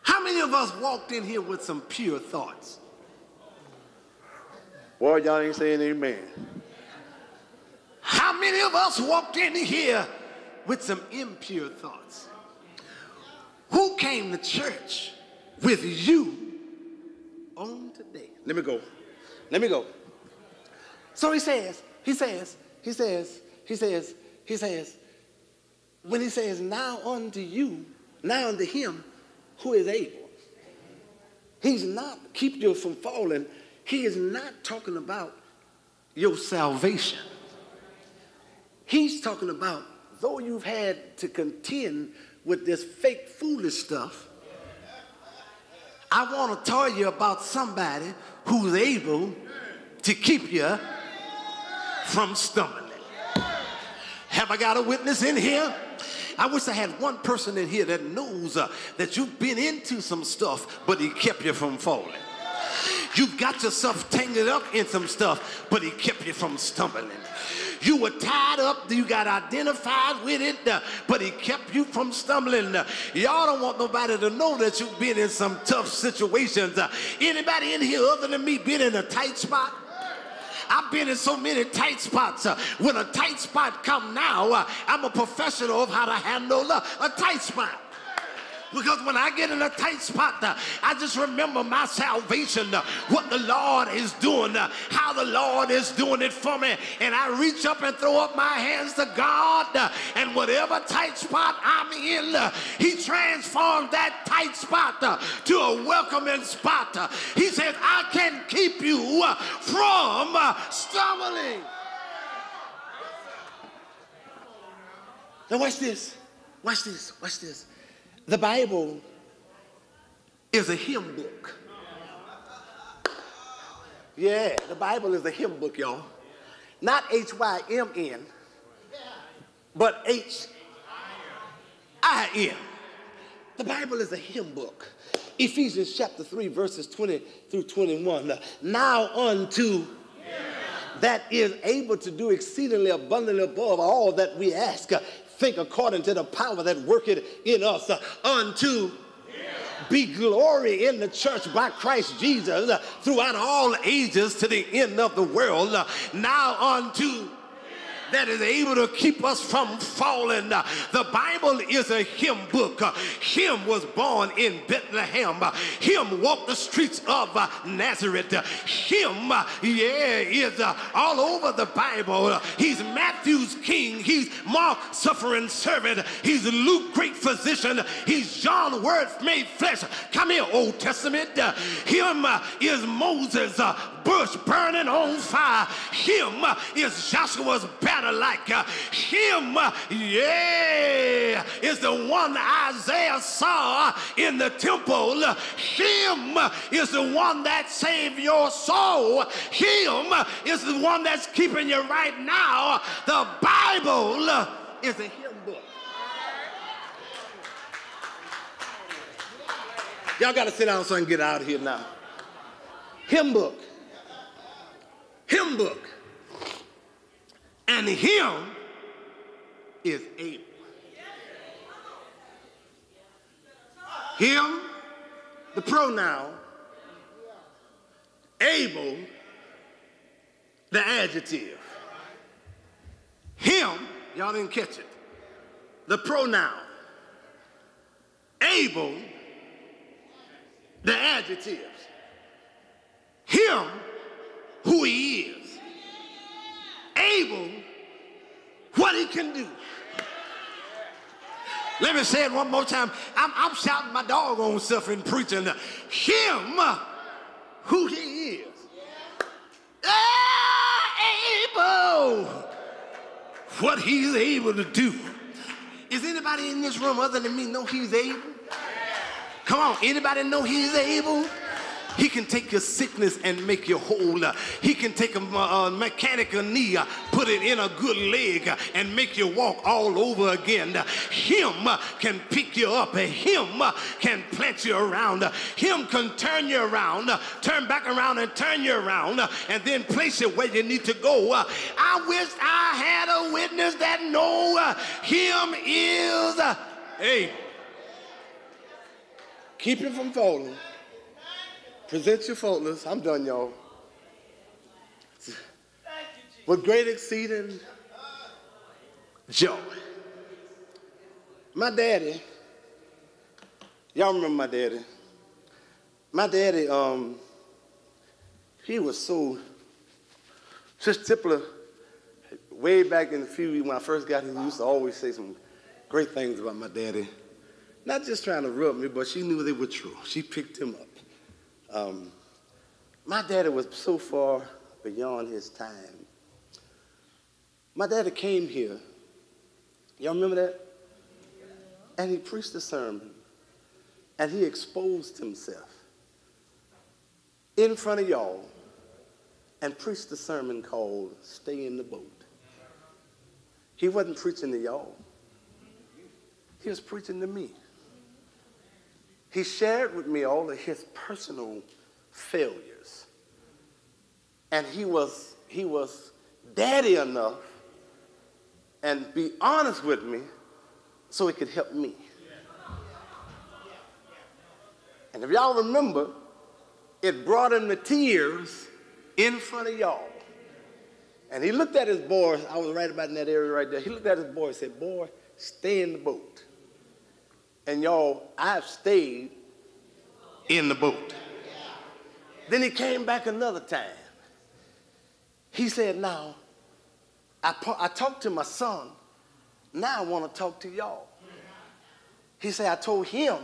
E: how many of us walked in here with some pure thoughts? Boy, y'all ain't saying amen. How many of us walked in here with some impure thoughts? Who came to church with you on today? Let me go. Let me go. So he says, he says, he says, he says, he says, when he says, now unto you, now unto him who is able. He's not keep you from falling. He is not talking about your salvation. He's talking about though you've had to contend with this fake foolish stuff, I want to tell you about somebody who's able to keep you from stumbling. Have I got a witness in here? I wish I had one person in here that knows uh, that you've been into some stuff, but he kept you from falling. You've got yourself tangled up in some stuff, but he kept you from stumbling. You were tied up, you got identified with it, uh, but he kept you from stumbling. Uh, y'all don't want nobody to know that you've been in some tough situations. Uh, anybody in here other than me been in a tight spot? I've been in so many tight spots. When a tight spot come now, I'm a professional of how to handle a tight spot. Because when I get in a tight spot, uh, I just remember my salvation, uh, what the Lord is doing, uh, how the Lord is doing it for me. And I reach up and throw up my hands to God, and whatever tight spot I'm in, He transforms that tight spot to a welcoming spot. He says, I can keep you from stumbling. Now, watch this. Watch this. Watch this. The Bible is a hymn book. Yeah, the Bible is a hymn book, y'all. Not H Y M N, but H I N. The Bible is a hymn book. Ephesians chapter 3, verses 20 through 21. Now unto that is able to do exceedingly abundantly above all that we ask, think according to the power that worketh in us uh, unto be glory in the church by Christ Jesus uh, throughout all ages to the end of the world. Uh, now unto that is able to keep us from falling. The Bible is a hymn book. Him was born in Bethlehem. Him walked the streets of Nazareth. Him, yeah, is all over the Bible. He's Matthew's king. He's Mark, suffering servant. He's Luke, great physician. He's John, word made flesh. Come here, Old Testament. Him is Moses, bush burning on fire. Him is Joshua's banner like. Uh, him, uh, yeah, is the one Isaiah saw in the temple. Him is the one that saved your soul. Him is the one that's keeping you right now. The Bible is a hymn book. Y'all got to sit down so I can get out of here now. Hymn book. Hymn book. And him is able. Him, the pronoun, able, the adjective. Him, y'all didn't catch it, the pronoun, able, the adjectives. Him, who he is. Able, what he can do. Let me say it one more time. I'm, I'm shouting my doggone self in preaching. Him, who he is. Ah, able, what he's able to do. Is anybody in this room other than me know he's able? Come on, anybody know he's able? He can take your sickness and make you whole. He can take a, uh, mechanical knee, put it in a good leg, and make you walk all over again. Him can pick you up. Him can plant you around. Him can turn you around, turn back around and turn you around, and then place you where you need to go. I wish I had a witness that know Him is. Hey, keep you from falling. Present your faultless. I'm done, y'all. With great exceeding joy. My daddy, y'all remember my daddy? My daddy, um, he was so just typical. Way back in the few when I first got here, he used to always say some great things about my daddy. Not just trying to rub me, but she knew they were true. She picked him up. Um, my daddy was so far beyond his time. My daddy came here. Y'all remember that? And he preached a sermon. And he exposed himself in front of y'all and preached a sermon called Stay in the Boat. He wasn't preaching to y'all. He was preaching to me. He shared with me all of his personal failures. And he was, he was daddy enough and be honest with me so he could help me. And if y'all remember, it brought him to tears in front of y'all. And he looked at his boy, I was right about in that area right there. He looked at his boy and said, Boy, stay in the boat. And y'all, I've stayed in the boat. Then he came back another time. He said, Now, I, I talked to my son. Now I want to talk to y'all. He said, I told him,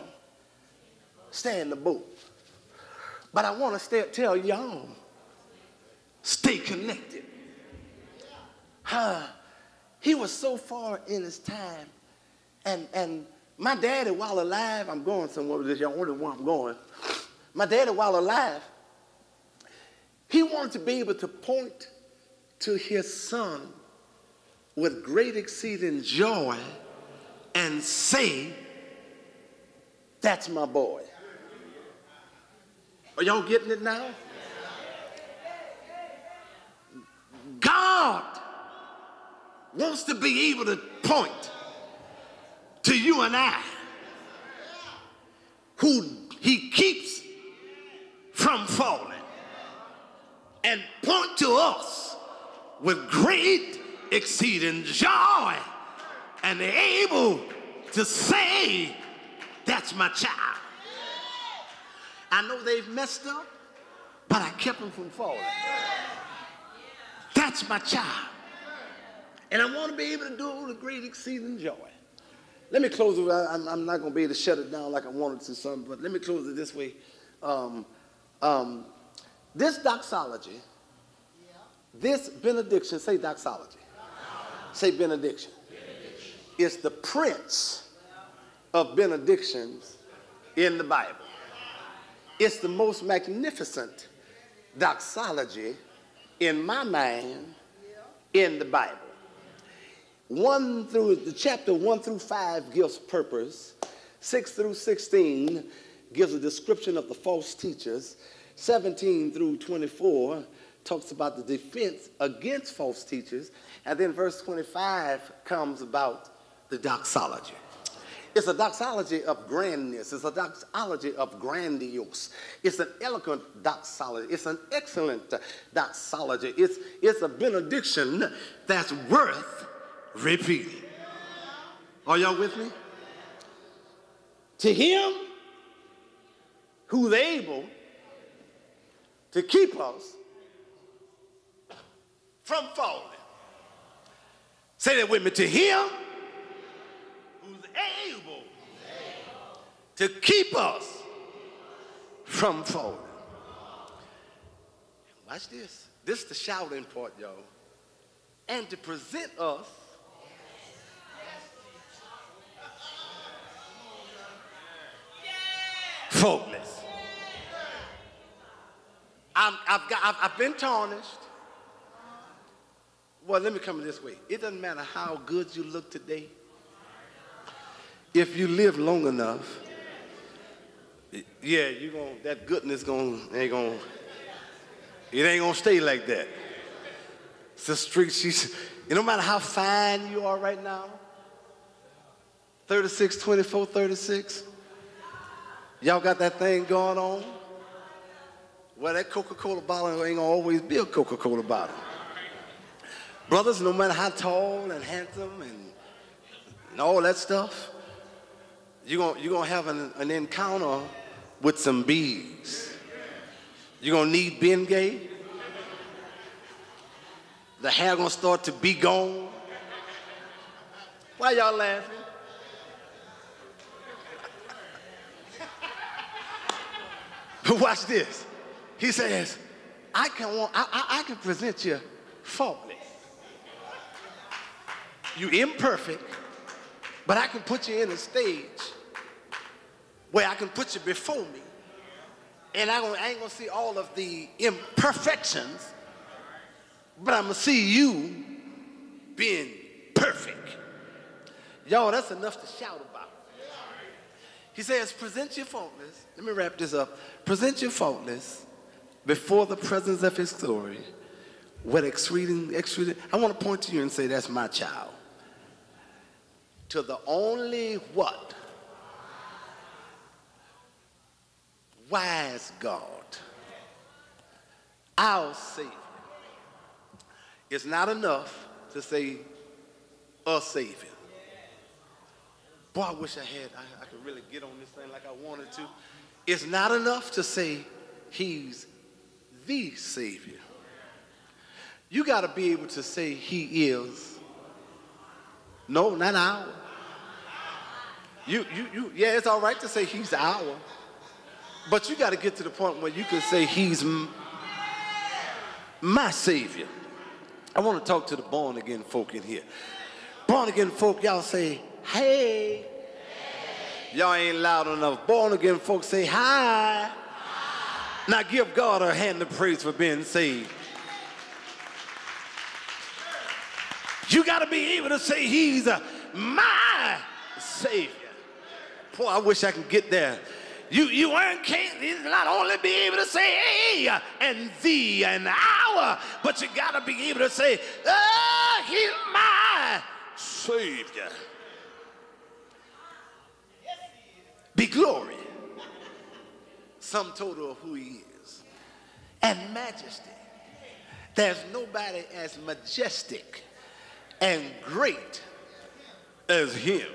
E: stay in the boat. But I want to tell y'all, stay connected. Huh? He was so far in his time. And, and my daddy, while alive, I'm going somewhere with this. Y'all wonder where I'm going. My daddy, while alive, he wanted to be able to point to his son with great exceeding joy and say, That's my boy. Are y'all getting it now? God wants to be able to point to you and I who he keeps from falling and point to us with great exceeding joy and able to say, That's my child. I know they've messed up, but I kept them from falling. That's my child. And I want to be able to do it with great exceeding joy. Let me close it. I- I'm, I'm not going to be able to shut it down like I wanted to, son, but let me close it this way. Um, um, this doxology, this benediction, say doxology. Say benediction. It's the prince of benedictions in the Bible. It's the most magnificent doxology in my mind in the Bible. One through the chapter one through five gives purpose. Six through 16 gives a description of the false teachers. 17 through 24 talks about the defense against false teachers. And then verse 25 comes about the doxology. It's a doxology of grandness. It's a doxology of grandiose. It's an eloquent doxology. It's an excellent doxology. It's, it's a benediction that's worth repeating. Are y'all with me? To him who's able to keep us from falling. Say that with me. To him who's able to keep us from falling. Watch this. This is the shouting part, y'all. And to present us faultless. I'm, I've, got, I've, I've been tarnished. Well, let me come this way. It doesn't matter how good you look today. If you live long enough, yeah, you going that goodness going ain't going it ain't gonna stay like that. It's the street. She's it no matter how fine you are right now. 36, 24, 36. Y'all got that thing going on? Well, that Coca-Cola bottle ain't gonna always be a Coca-Cola bottle. Brothers, no matter how tall and handsome and, and all that stuff, you're going you're gonna have an, an encounter with some bees. You're to need Bengay. The hair to start to be gone. Why y'all laughing? But watch this. He says, I can, want, I, I, I can present you faultless. You imperfect, but I can put you in a stage where I can put you before me. And I, I ain't gonna see all of the imperfections, but I'm gonna see you being perfect. Y'all, that's enough to shout about. He says, present your faultless. Let me wrap this up. Present your faultless before the presence of his glory. What exceeding, exceeding. I want to point to you and say, that's my child. To the only what? Wise God. Our Savior. It's not enough to say a Savior. Boy, I wish I had, I, really get on this thing like I wanted to. It's not enough to say he's the Savior. You got to be able to say he is. No, not our. You, you, you, yeah, it's all right to say he's our. But you got to get to the point where you can say he's my Savior. I want to talk to the born again folk in here. Born again folk, y'all say, hey. Y'all ain't loud enough. Born again folks say hi. Now give God a hand of praise for being saved. You got to be able to say he's my savior. Boy, I wish I could get there. You, you ain't can't not only be able to say hey and thee and our, but you got to be able to say, oh, he's my savior. Be glory, sum total of who he is, and majesty. There's nobody as majestic and great as him.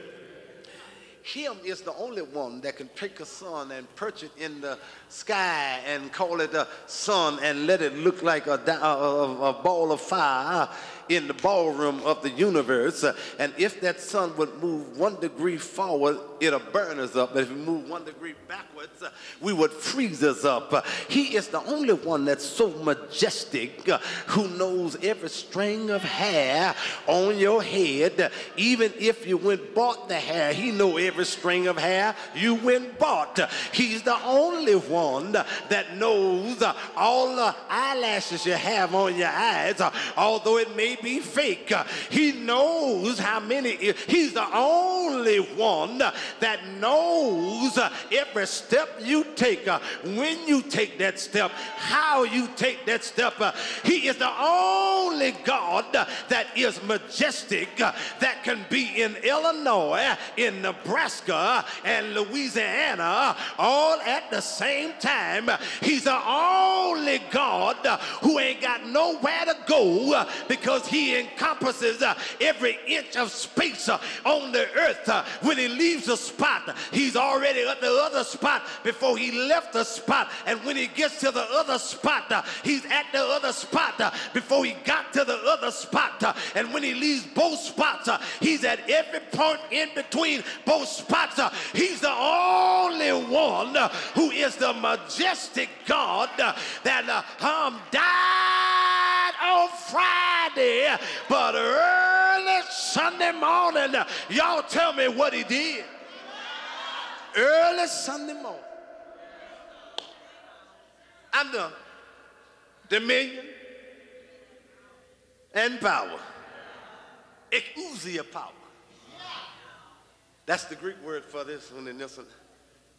E: Him is the only one that can take a sun and perch it in the sky and call it a sun and let it look like a, a, a, a ball of fire in the ballroom of the universe. Uh, and if that sun would move one degree forward, it'll burn us up. But if we move one degree backwards, uh, we would freeze us up. Uh, he is the only one that's so majestic who knows every string of hair on your head. Even if you went bought the hair, he know every string of hair you went bought. He's the only one that knows all the eyelashes you have on your eyes, although it may be fake. He knows how many, he's the only one that knows every step you take, when you take that step, how you take that step. He is the only God that is majestic, that can be in Illinois, in Nebraska, and Louisiana all at the same time. He's the only God who ain't got nowhere to go because he encompasses uh, every inch of space uh, on the earth. Uh, when he leaves a spot, he's already at the other spot before he left the spot. And when he gets to the other spot, he's at the other spot before he got to the other spot. And when he leaves both spots, he's at every point in between both spots. He's the only one who is the majestic God that um, died on Friday, but early Sunday morning, y'all tell me what he did. Early Sunday morning. Under dominion and power. Exousia power. That's the Greek word for this one in this one.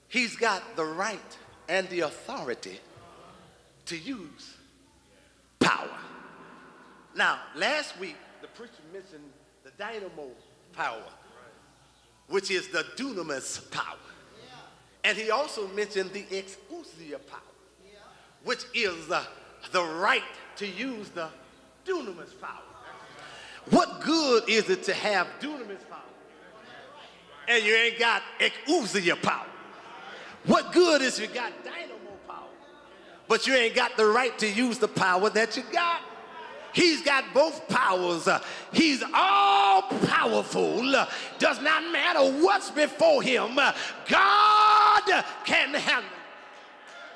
E: He's got the right and the authority to use power. Now, last week, the preacher mentioned the dynamo power, which is the dunamis power. And he also mentioned the exousia power, which is the, the right to use the dunamis power. What good is it to have dunamis power and you ain't got exousia power? What good is you got dynamo power, but you ain't got the right to use the power that you got? He's got both powers. He's all powerful. Does not matter what's before him. God can handle.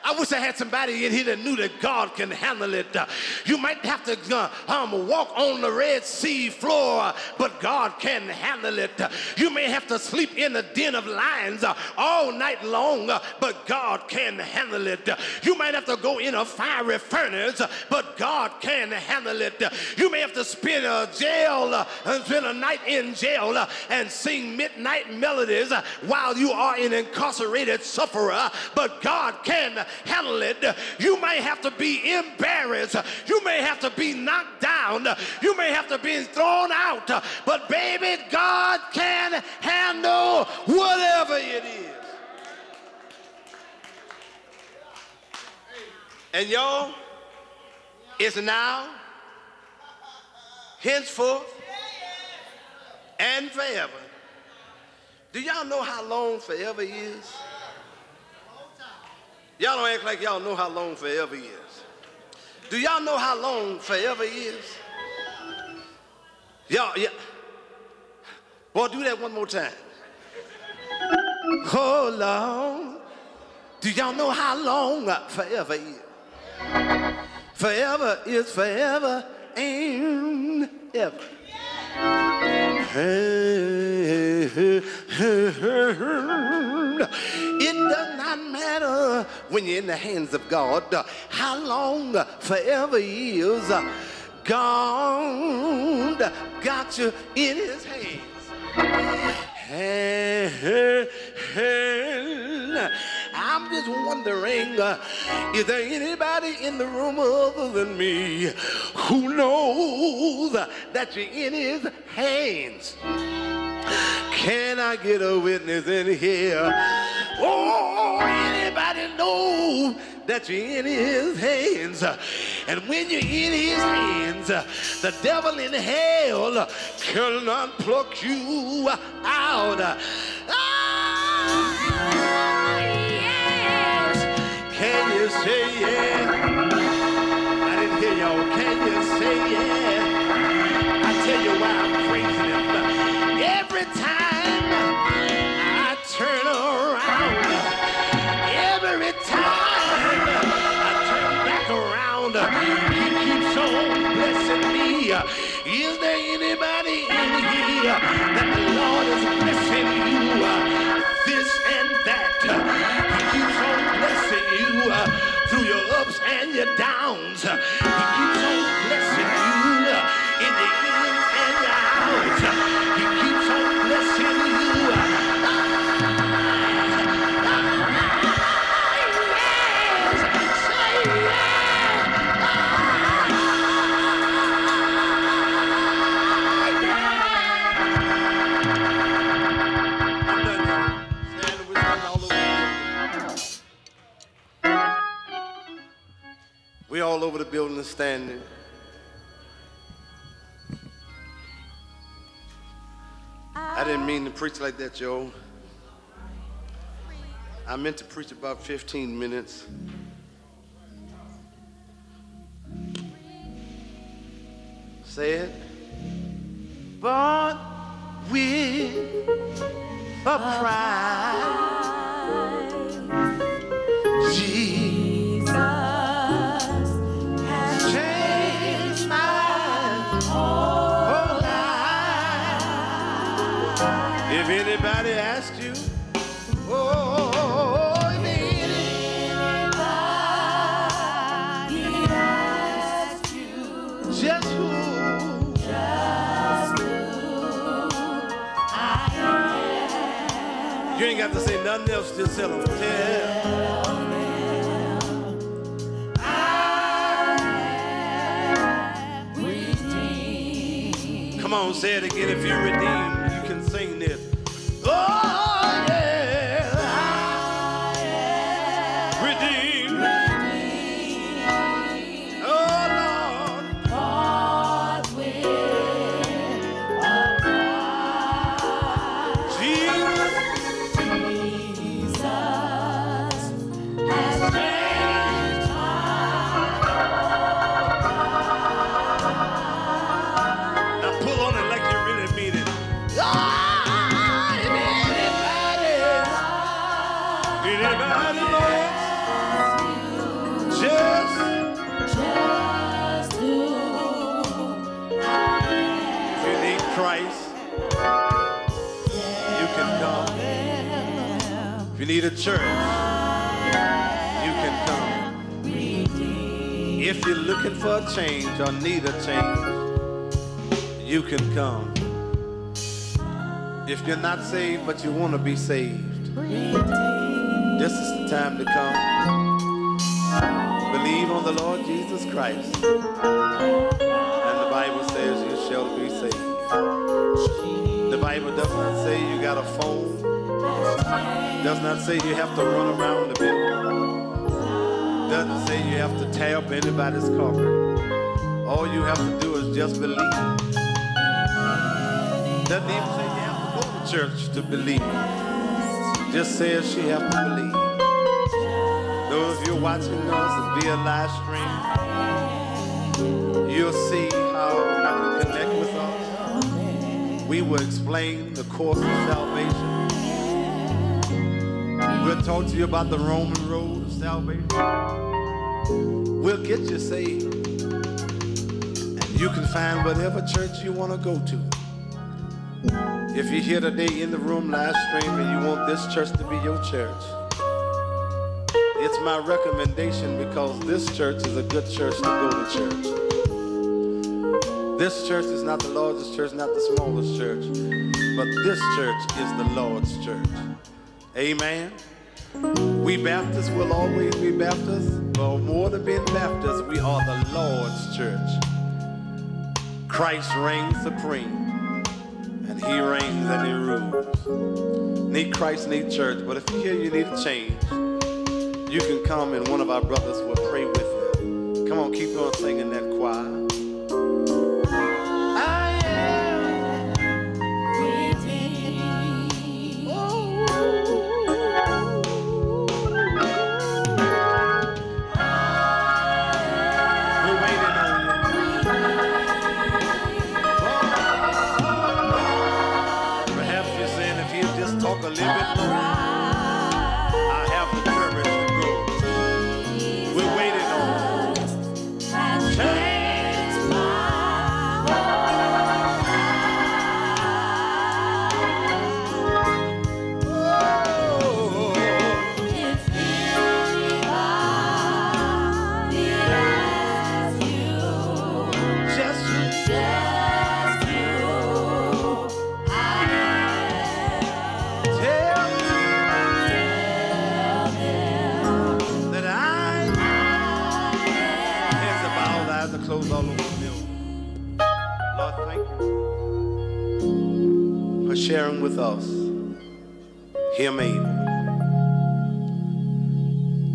E: I wish I had somebody in here that knew that God can handle it. Uh, you might have to uh, um, walk on the Red Sea floor, but God can handle it. Uh, you may have to sleep in a den of lions all night long, but God can handle it. You might have to go in a fiery furnace, but God can handle it. You may have to spend a jail and spend a night in jail and sing midnight melodies while you are an incarcerated sufferer, but God can handle it. You may have to be embarrassed. You may have to be knocked down. You may have to be thrown out. But baby, God can handle whatever it is. And y'all, it's now, henceforth, and forever. Do y'all know how long forever is? Y'all don't act like y'all know how long forever is. Do y'all know how long forever is? Y'all, yeah. Boy, do that one more time. Hold on. Do y'all know how long forever is? Forever is forever and ever. It does not matter when you're in the hands of God how long forever is. God got you in his hands. And I'm just wondering, uh, is there anybody in the room other than me who knows that you're in his hands? Can I get a witness in here? Oh, anybody know that you're in his hands? And when you're in his hands, the devil in hell cannot pluck you out. Say yeah? Building standing. I didn't mean to preach like that, Joe. I meant to preach about 15 minutes. Say it. But with a prize, Jesus anybody asks you, oh, oh, oh, oh, if anybody asks you, just who, just who? I am. you ain't got to say nothing else, just tell them, tell Come on, say it again. If you're redeemed, church, you can come. If you're looking for a change or need a change, you can come. If you're not saved but you want to be saved, this is the time to come. Believe on the Lord Jesus Christ. And the Bible says you shall be saved. The Bible does not say you got a phone. Does not say you have to run around the building. Doesn't say you have to tear up anybody's carpet. All you have to do is just believe. Doesn't even say you have to go to church to believe. Just says she have to believe. Those of you watching us via live stream, you'll see how you can connect with us. We will explain the course of salvation. We'll talk to you about the Roman road of salvation. We'll get you saved. And you can find whatever church you want to go to. If you're here today in the room live stream and you want this church to be your church, it's my recommendation because this church is a good church to go to church. This church is not the largest church, not the smallest church, but this church is the Lord's church. Amen. We Baptists will always be Baptists, but more than being Baptists, we are the Lord's church. Christ reigns supreme, and He reigns and He rules. Need Christ, need church, but if you hear you need a change, you can come and one of our brothers will pray with you. Come on, keep on singing that choir.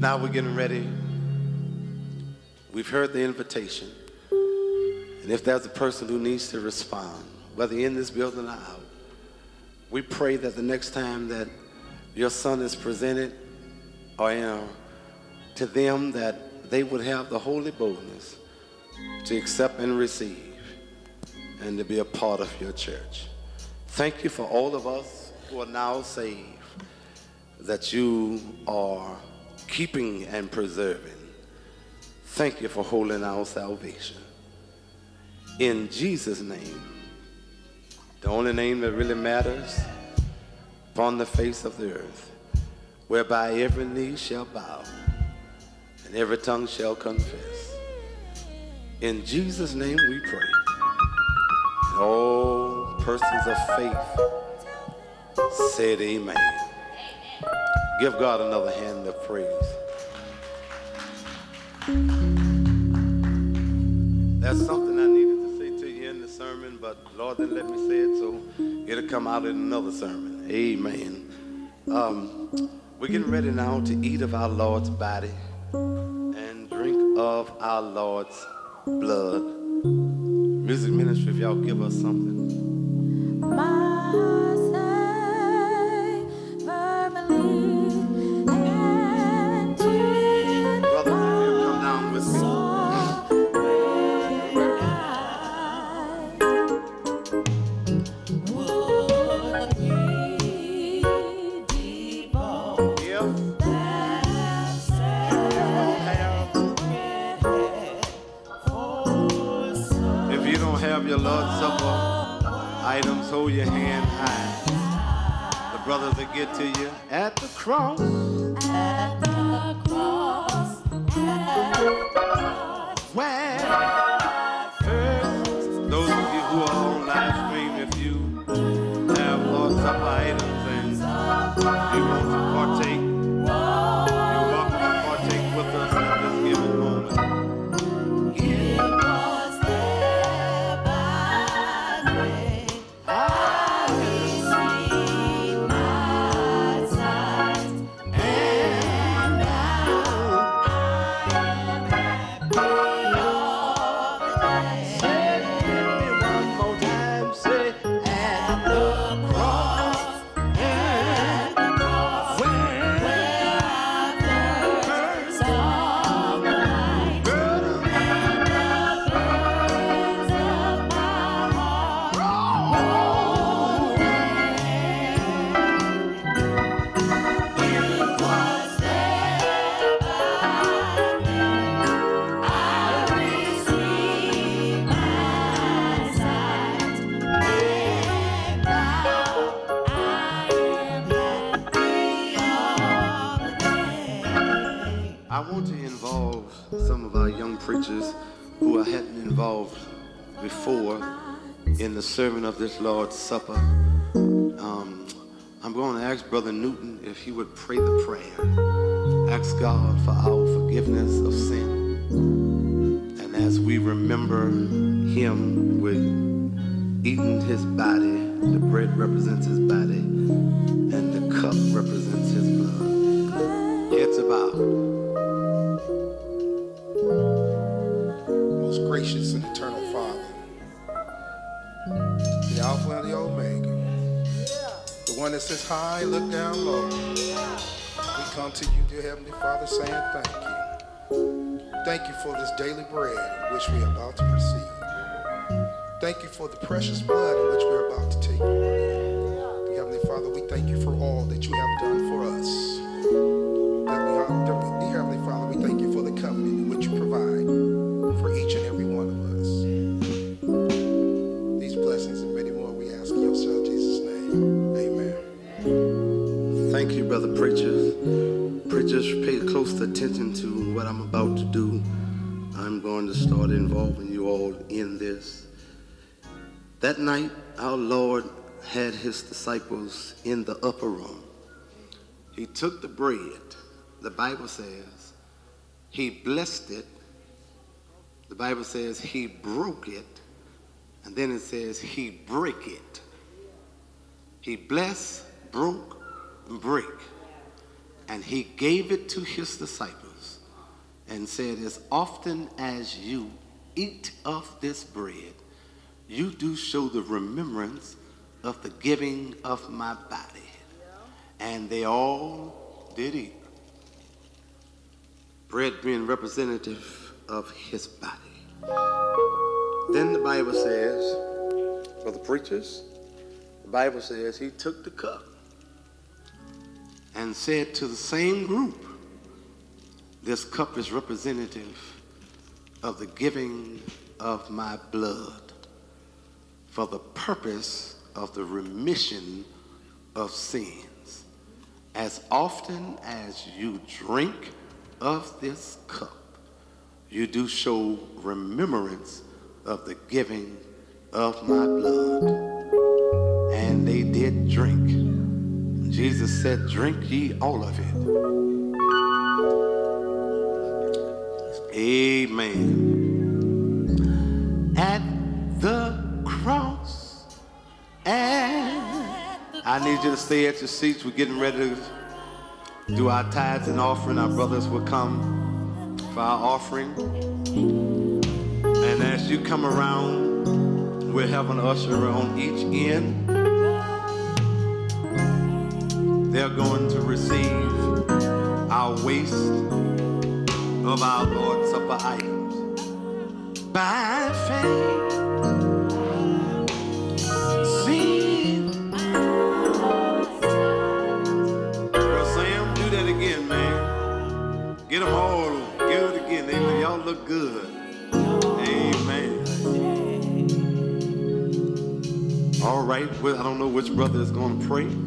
E: Now we're getting ready. We've heard the invitation. And if there's a person who needs to respond, whether in this building or out, we pray that the next time that your son is presented or you know, to them that they would have the holy boldness to accept and receive and to be a part of your church. Thank you for all of us who are now saved that you are keeping and preserving. Thank you for holding our salvation. In Jesus' name, the only name that really matters upon the face of the earth, whereby every knee shall bow and every tongue shall confess. In Jesus' name we pray. And all persons of faith said amen. Give God another hand of praise. That's something I needed to say to you in the sermon, but Lord didn't let me say it, so it'll come out in another sermon. Amen. Um, we're getting ready now to eat of our Lord's body and drink of our Lord's blood. Music ministry, if y'all give us something. Ask God for our forgiveness of sin. And as we remember him with eating his body, the bread represents his body, and the cup represents his blood. Heads bowed.
H: most gracious and eternal Father, the Alpha and the Omega, the one that sits high, look down low. We to you, dear Heavenly Father, saying thank you. Thank you for this daily bread in which we are about to receive. Thank you for the precious blood in which we're about to take Heavenly Father, we thank you for all that you have done for us. We are, dear Heavenly Father, we thank you for the covenant in which you provide for each and every one of us. These blessings and many more we ask in your son Jesus' name. Amen.
E: Thank you, brother preachers. Preachers, pay close attention to what I'm about to do. I'm going to start involving you all in this. That night, our Lord had his disciples in the upper room. He took the bread, the Bible says, he blessed it. The Bible says he broke it, and then it says he break it. He blessed, broke, and break. And he gave it to his disciples and said, As often as you eat of this bread, you do show the remembrance of the giving of my body. And they all did eat. Bread being representative of his body. Then the Bible says, for the preachers, the Bible says he took the cup and said to the same group, This cup is representative of the giving of my blood for the purpose of the remission of sins. As often as you drink of this cup, you do show remembrance of the giving of my blood. And they did drink. Jesus said, Drink ye all of it. Amen. At the cross, and I need you to stay at your seats. We're getting ready to do our tithes and offering. Our brothers will come for our offering. And as you come around, we'll have an usher on each end. They're going to receive our waste of our Lord's Supper items. By faith, see. Sam, do that again, man. Get them all. Get it again. They, y'all look good. Amen. All right. Well, I don't know which brother is going to pray.